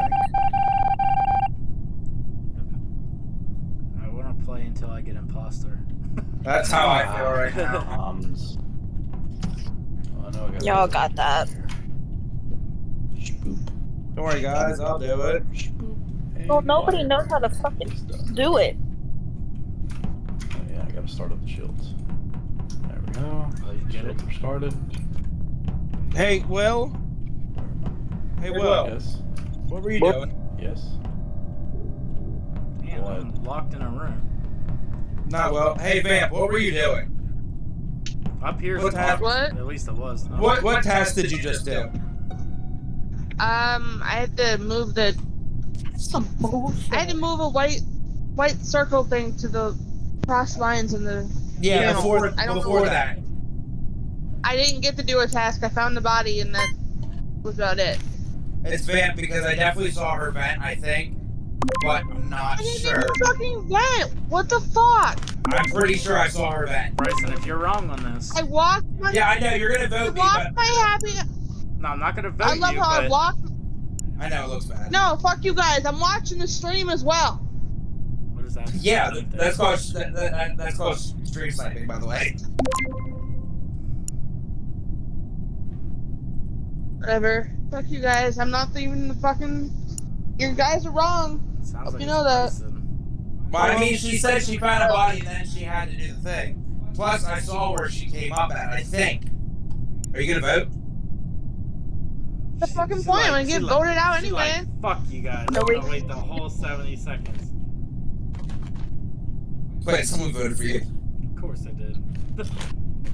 I think. I want to play until I get imposter. That's how I feel right now. Um, oh, no, I got Y'all got that. Don't worry, guys. I'll do it. Well, nobody knows how to fucking do it. Oh, yeah, I gotta start up the shields. There we go. You get it? Shields are started. Hey, Will. Hey, Will. Yes. What were you What? doing? Yes. Damn, I'm locked in a room. Not well. Hey, Vamp. What were you doing? Up here's What top. What? At least it was. No. What What task did you just do? Um, I had to move the. Some bullshit. I had to move a white, white circle thing to the cross lines in the. Yeah, panel. before I don't know before what- that. I didn't get to do a task. I found the body and that was about it. It's Vamp because I definitely saw her vent. I think, but I'm not I didn't sure. even fucking vent. What the fuck? I'm pretty sure I saw her vent. Bryson, if you're wrong on this, I walked. My, Yeah, I know you're gonna I vote me, walked but my happy. no, I'm not gonna vote I love you. how I but walked. I know it looks bad. No, fuck you guys. I'm watching the stream as well. what is that? Yeah, that, that's called that, that, that's called stream sniping, by the way. Whatever. Fuck you guys. I'm not even the fucking. You guys are wrong. Sounds Hope like you know that. Bryson. Well, I mean, she said she found a body and then she had to do the thing. Plus, I saw where she came up at. I think. Are you gonna vote? The fucking She point. like- I'm gonna get like- voted out anyway. Like, fuck you guys. No, I'm wait. wait the whole 70 seconds. Wait, someone voted for you. Of course I did.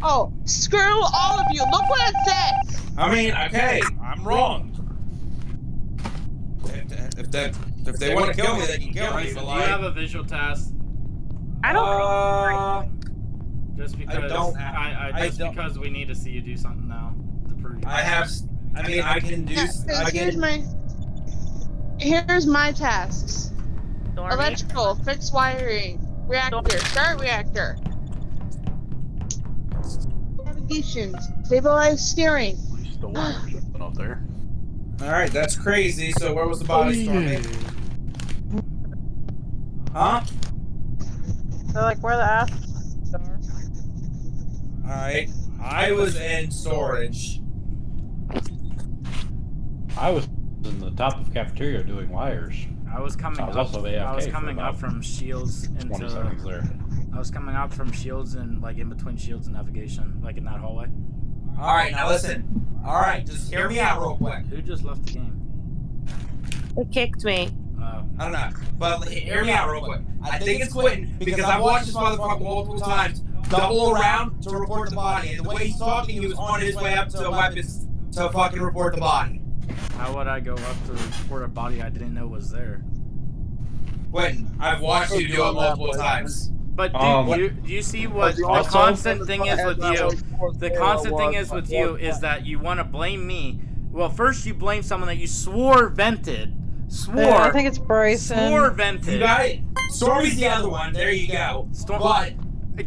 Oh, screw all of you. Look what it says. I mean, okay, I'm wrong. If, if, they, if they want to kill me, they can kill me. Bryson, But do you have a visual task? I don't. uh, Just because don't I, have- I, I just don't- because we need to see you do something now to prove. I have. I mean, I can do. Yeah, I here's can. my. Here's my tasks. Stormy. Electrical, fix wiring, reactor, start reactor. Navigation, stabilize steering. Still wires up there. All right, that's crazy. So where was the body, Stormy? Huh? So like where the ass are. All right. I was in storage. I was in the top of cafeteria doing wires. I was coming I was up. also I was coming up from shields 20 into. seconds there. I was coming up from shields and like in between shields and navigation, like in that hallway. All right, now listen. All right, just hear me out real quick. Who just left the game? It kicked me. Uh, I don't know, but hear me out real quick. I think it's Quentin because I've watched this motherfucker multiple times double around to report the body, and the way he's talking, he was on his way up to weapons to fucking report the body. how would I go up to report a body I didn't know was there? Quentin, I've watched you do it multiple times. But dude, Um, you, do you see what the constant thing is with you? The constant thing is with you is that you want to blame me. Well, first you blame someone that you swore vented. Swore. Yeah, I think it's Bryson. swore You vented. got it. Stormy's the other one. There you go. Storm- But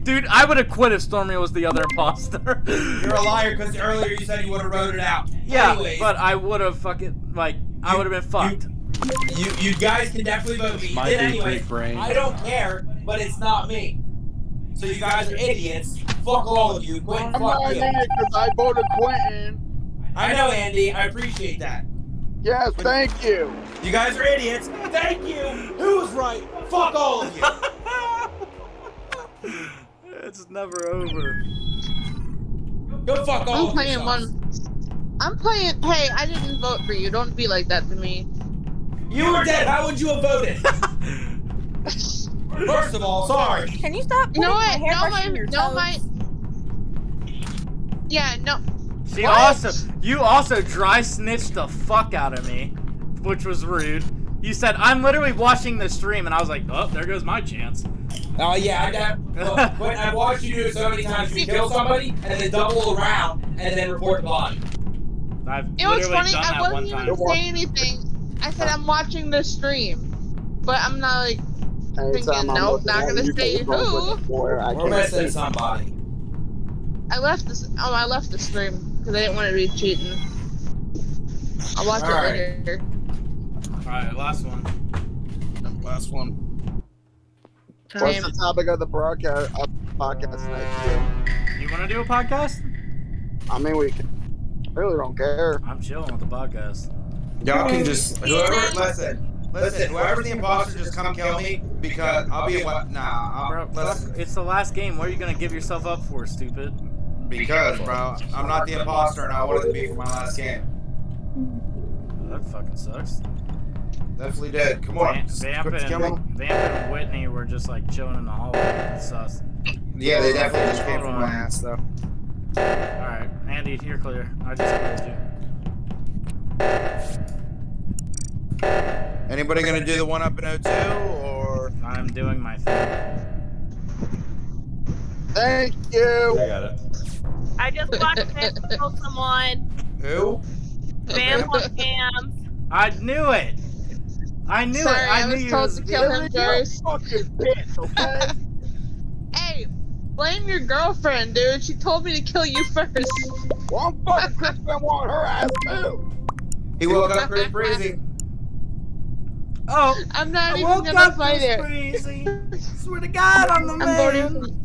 Dude, I would have quit if Stormy was the other imposter. you're a liar because earlier you said you would have wrote it out. yeah, Anyways, but I would have fucking like I would have been fucked. You you guys can definitely vote me. You Might did anyway. brain. I don't care, but it's not me. So you guys are idiots. Fuck all of you. Quentin, I'm fuck not you. mad because I voted Quentin. I know, Andy. I appreciate that. Yes, thank you. You guys are idiots. Thank you. Who's right? Fuck all of you. It's never over. Go fuck all I'm playing yourselves. one. I'm playing. Hey, I didn't vote for you. Don't be like that to me. You were dead. How would you have voted? First of all, sorry. Can you stop? No, know putting what? my hairbrush No, my, in your no, toes? my. Yeah, no. She What? also, you also dry snitched the fuck out of me, which was rude. You said I'm literally watching the stream, and I was like, oh, there goes my chance. Oh yeah, I got. Look, Quentin, I've watched you do it so many times. You kill somebody and then double around and then report the body. I've It was funny. done I that wasn't even time. saying anything. I said I'm watching the stream, but I'm not like thinking. Anytime I'm Nope, not gonna say you don't who. look for it. I We're missing say. somebody. I left this. Oh, I left the stream because I didn't want to be cheating. I'll watch All it right. later. All right, last one. Last one. What's the topic of the broadcast of podcast next year? You want to do a podcast? I mean, we can. Really don't care. I'm chilling with the podcast. Y'all can just whoever listen. Listen, whoever's the imposter, just come kill me because I'll be a what? Nah, Bro, I'll, listen. it's the last game. What are you gonna give yourself up for, stupid? Because, bro, I'm not the imposter, and I wanted to be for my last game. That fucking sucks. Definitely did. Come on, Vamp, Vamp, and. Vamp and Whitney were just like chilling in the hallway. It's sus. Yeah, they definitely just came Hold from my ass, though. Alright, Andy, you're clear. I just cleared you. Anybody gonna do the one up in O2 or? I'm doing my thing. Thank you. I got it. I just watched Vamp kill someone. Who? Vamp on cams. I knew it. I knew Sorry, it. I, I knew was you told was to kill him You're a first. fucking bitch, okay? Hey, blame your girlfriend, dude. She told me to kill you first. well, I'm fucking Chris Benoit, her ass too. He woke up Chris Breezy. Oh, I'm not I even woke gonna up fight this it. crazy. Swear to God, I'm the I'm man. voting.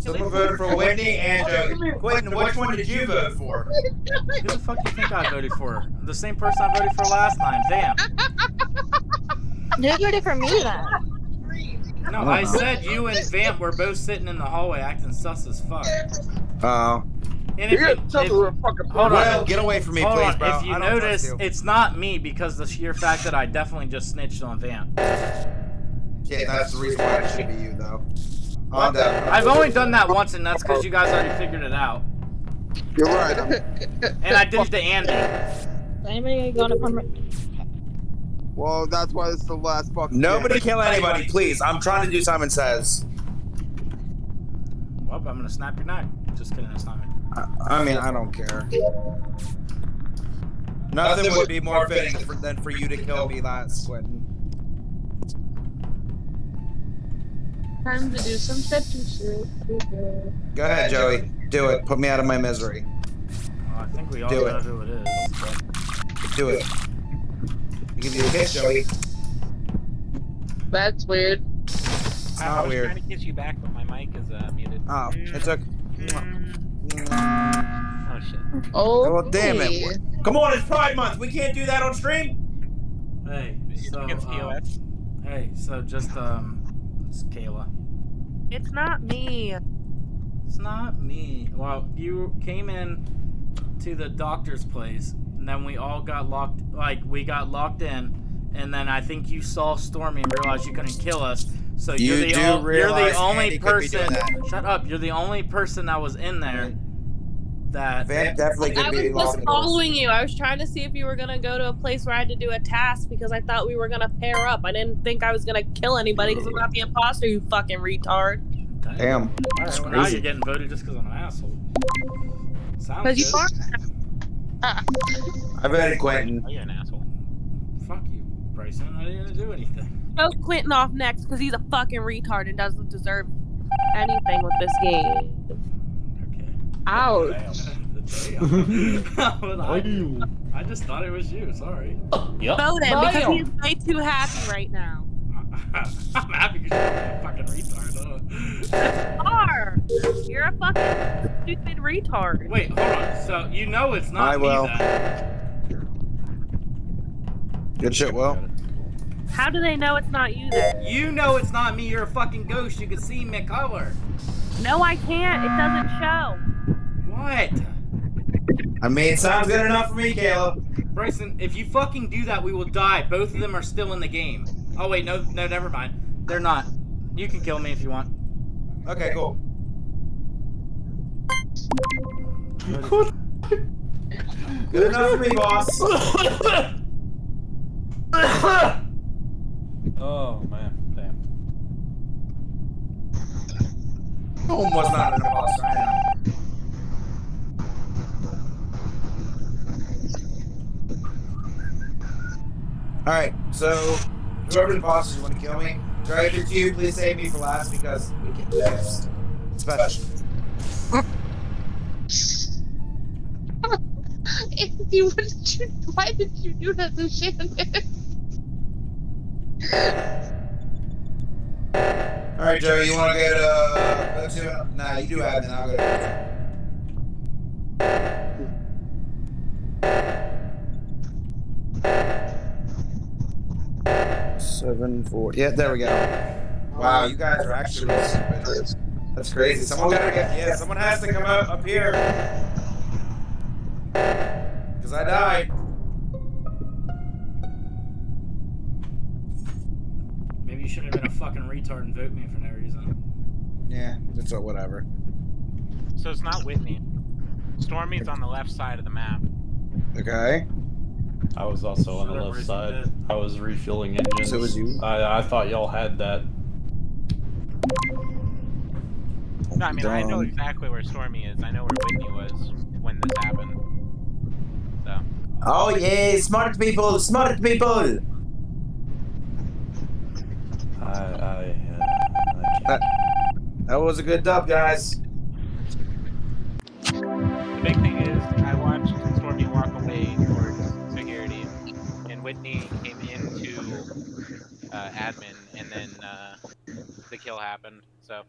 Someone voted for Whitney and Joey. Uh, Quentin, which one did you vote for? Who the fuck do you think I voted for? The same person I voted for last time. Damn. You voted for me then. No, I said you and Vamp were both sitting in the hallway acting sus as fuck. Oh. And You're if gonna you, tell if, me we're fucking. hold Well, on. get away from me, Hold please, on. bro. If you I notice, you. it's not me because the sheer fact that I definitely just snitched on Vamp. Yeah, that's the reason why it should be you, though. I'm down. I've only done that once, and that's because you guys already figured it out. You're right. And I did it to Andy. Anybody gonna come? well, that's why this is the last fucking. Nobody game. kill anybody, please. I'm trying to do Simon Says. Well, I'm gonna snap your neck. Just kidding, it's not me. I, I mean, I don't care. Nothing would be more fitting for, than for you to kill me last, Quentin. Time to do some fetching shit. Go ahead, Joey. Do it. Put me out of my misery. Well, I think we all Do know it. who it is. but- Do it. I give you a kiss, Joey. That's weird. It's I, I not was weird. trying to kiss you back, but my mic is uh, muted. Oh, it took. Oh shit. Oh, Well, damn it. Come on, it's Pride Month. We can't do that on stream. Hey, so Against um, hey, so just um, it's Kayla. It's not me. It's not me. Well, you came in to the doctor's place, and then we all got locked. Like we got locked in, and then I think you saw Stormy and realized you couldn't kill us. So You you're the, do o- you're the only Andy could be doing person. Shut up! You're the only person that was in there. That Vamp definitely I could be was just following you. I was trying to see if you were gonna go to a place where I had to do a task because I thought we were gonna pair up. I didn't think I was gonna kill anybody because I'm not the imposter. You fucking retard. Damn. All right, That's well, now you're getting voted just because I'm an asshole. Sounds Because you good. are. I voted Quentin. Oh, you're an asshole. Fuck you, Bryson. I didn't do anything. Vote Quentin off next because he's a fucking retard and doesn't deserve anything with this game. Okay. Ouch. The okay. But I, I just thought it was you. Sorry. Yep. Vote him because he's way too happy right now. I'm happy because you're a fucking retard. Huh? Are you're a fucking stupid retard. Wait, hold on. So you know it's not I me will. then? Good shit, Will. How do they know it's not you then? You know it's not me. You're a fucking ghost. You can see my color. No, I can't. It doesn't show. What? I mean, sounds good enough for me, Caleb. Bryson, if you fucking do that, we will die. Both of them are still in the game. Oh wait, no, no, never mind. They're not. You can kill me if you want. Okay, cool. Good enough for me, boss. Oh man, damn. Almost not an imposter, I know. Alright, so whoever the boss is, you want to kill me, it's you, please save me for last because we can next. Special. Andy, what did you? Why did you do that to Shannon? Alright, Joey, you want to get uh, go to? Nah, you do admin. I'll go. To Seven four. Yeah, there we go. Wow, you guys are actually real stupid. That's crazy. Someone gotta get. Yeah, someone has to come up up here. Cause I died. Maybe you should have been a fucking retard and vote me for no reason. Yeah, it's a whatever. So it's not Whitney. Stormy's on the left side of the map. Okay. I was also on the left side. Dead. I was refueling engines. So was you? I, I thought y'all had that. No, I mean I know exactly where Stormy is. I know where Whitney was when this happened. So Oh yeah, smart people, smart people. I, I, uh, I That, That was a good dub, guys. the big thing Whitney came into uh, admin, and then uh, the kill happened. So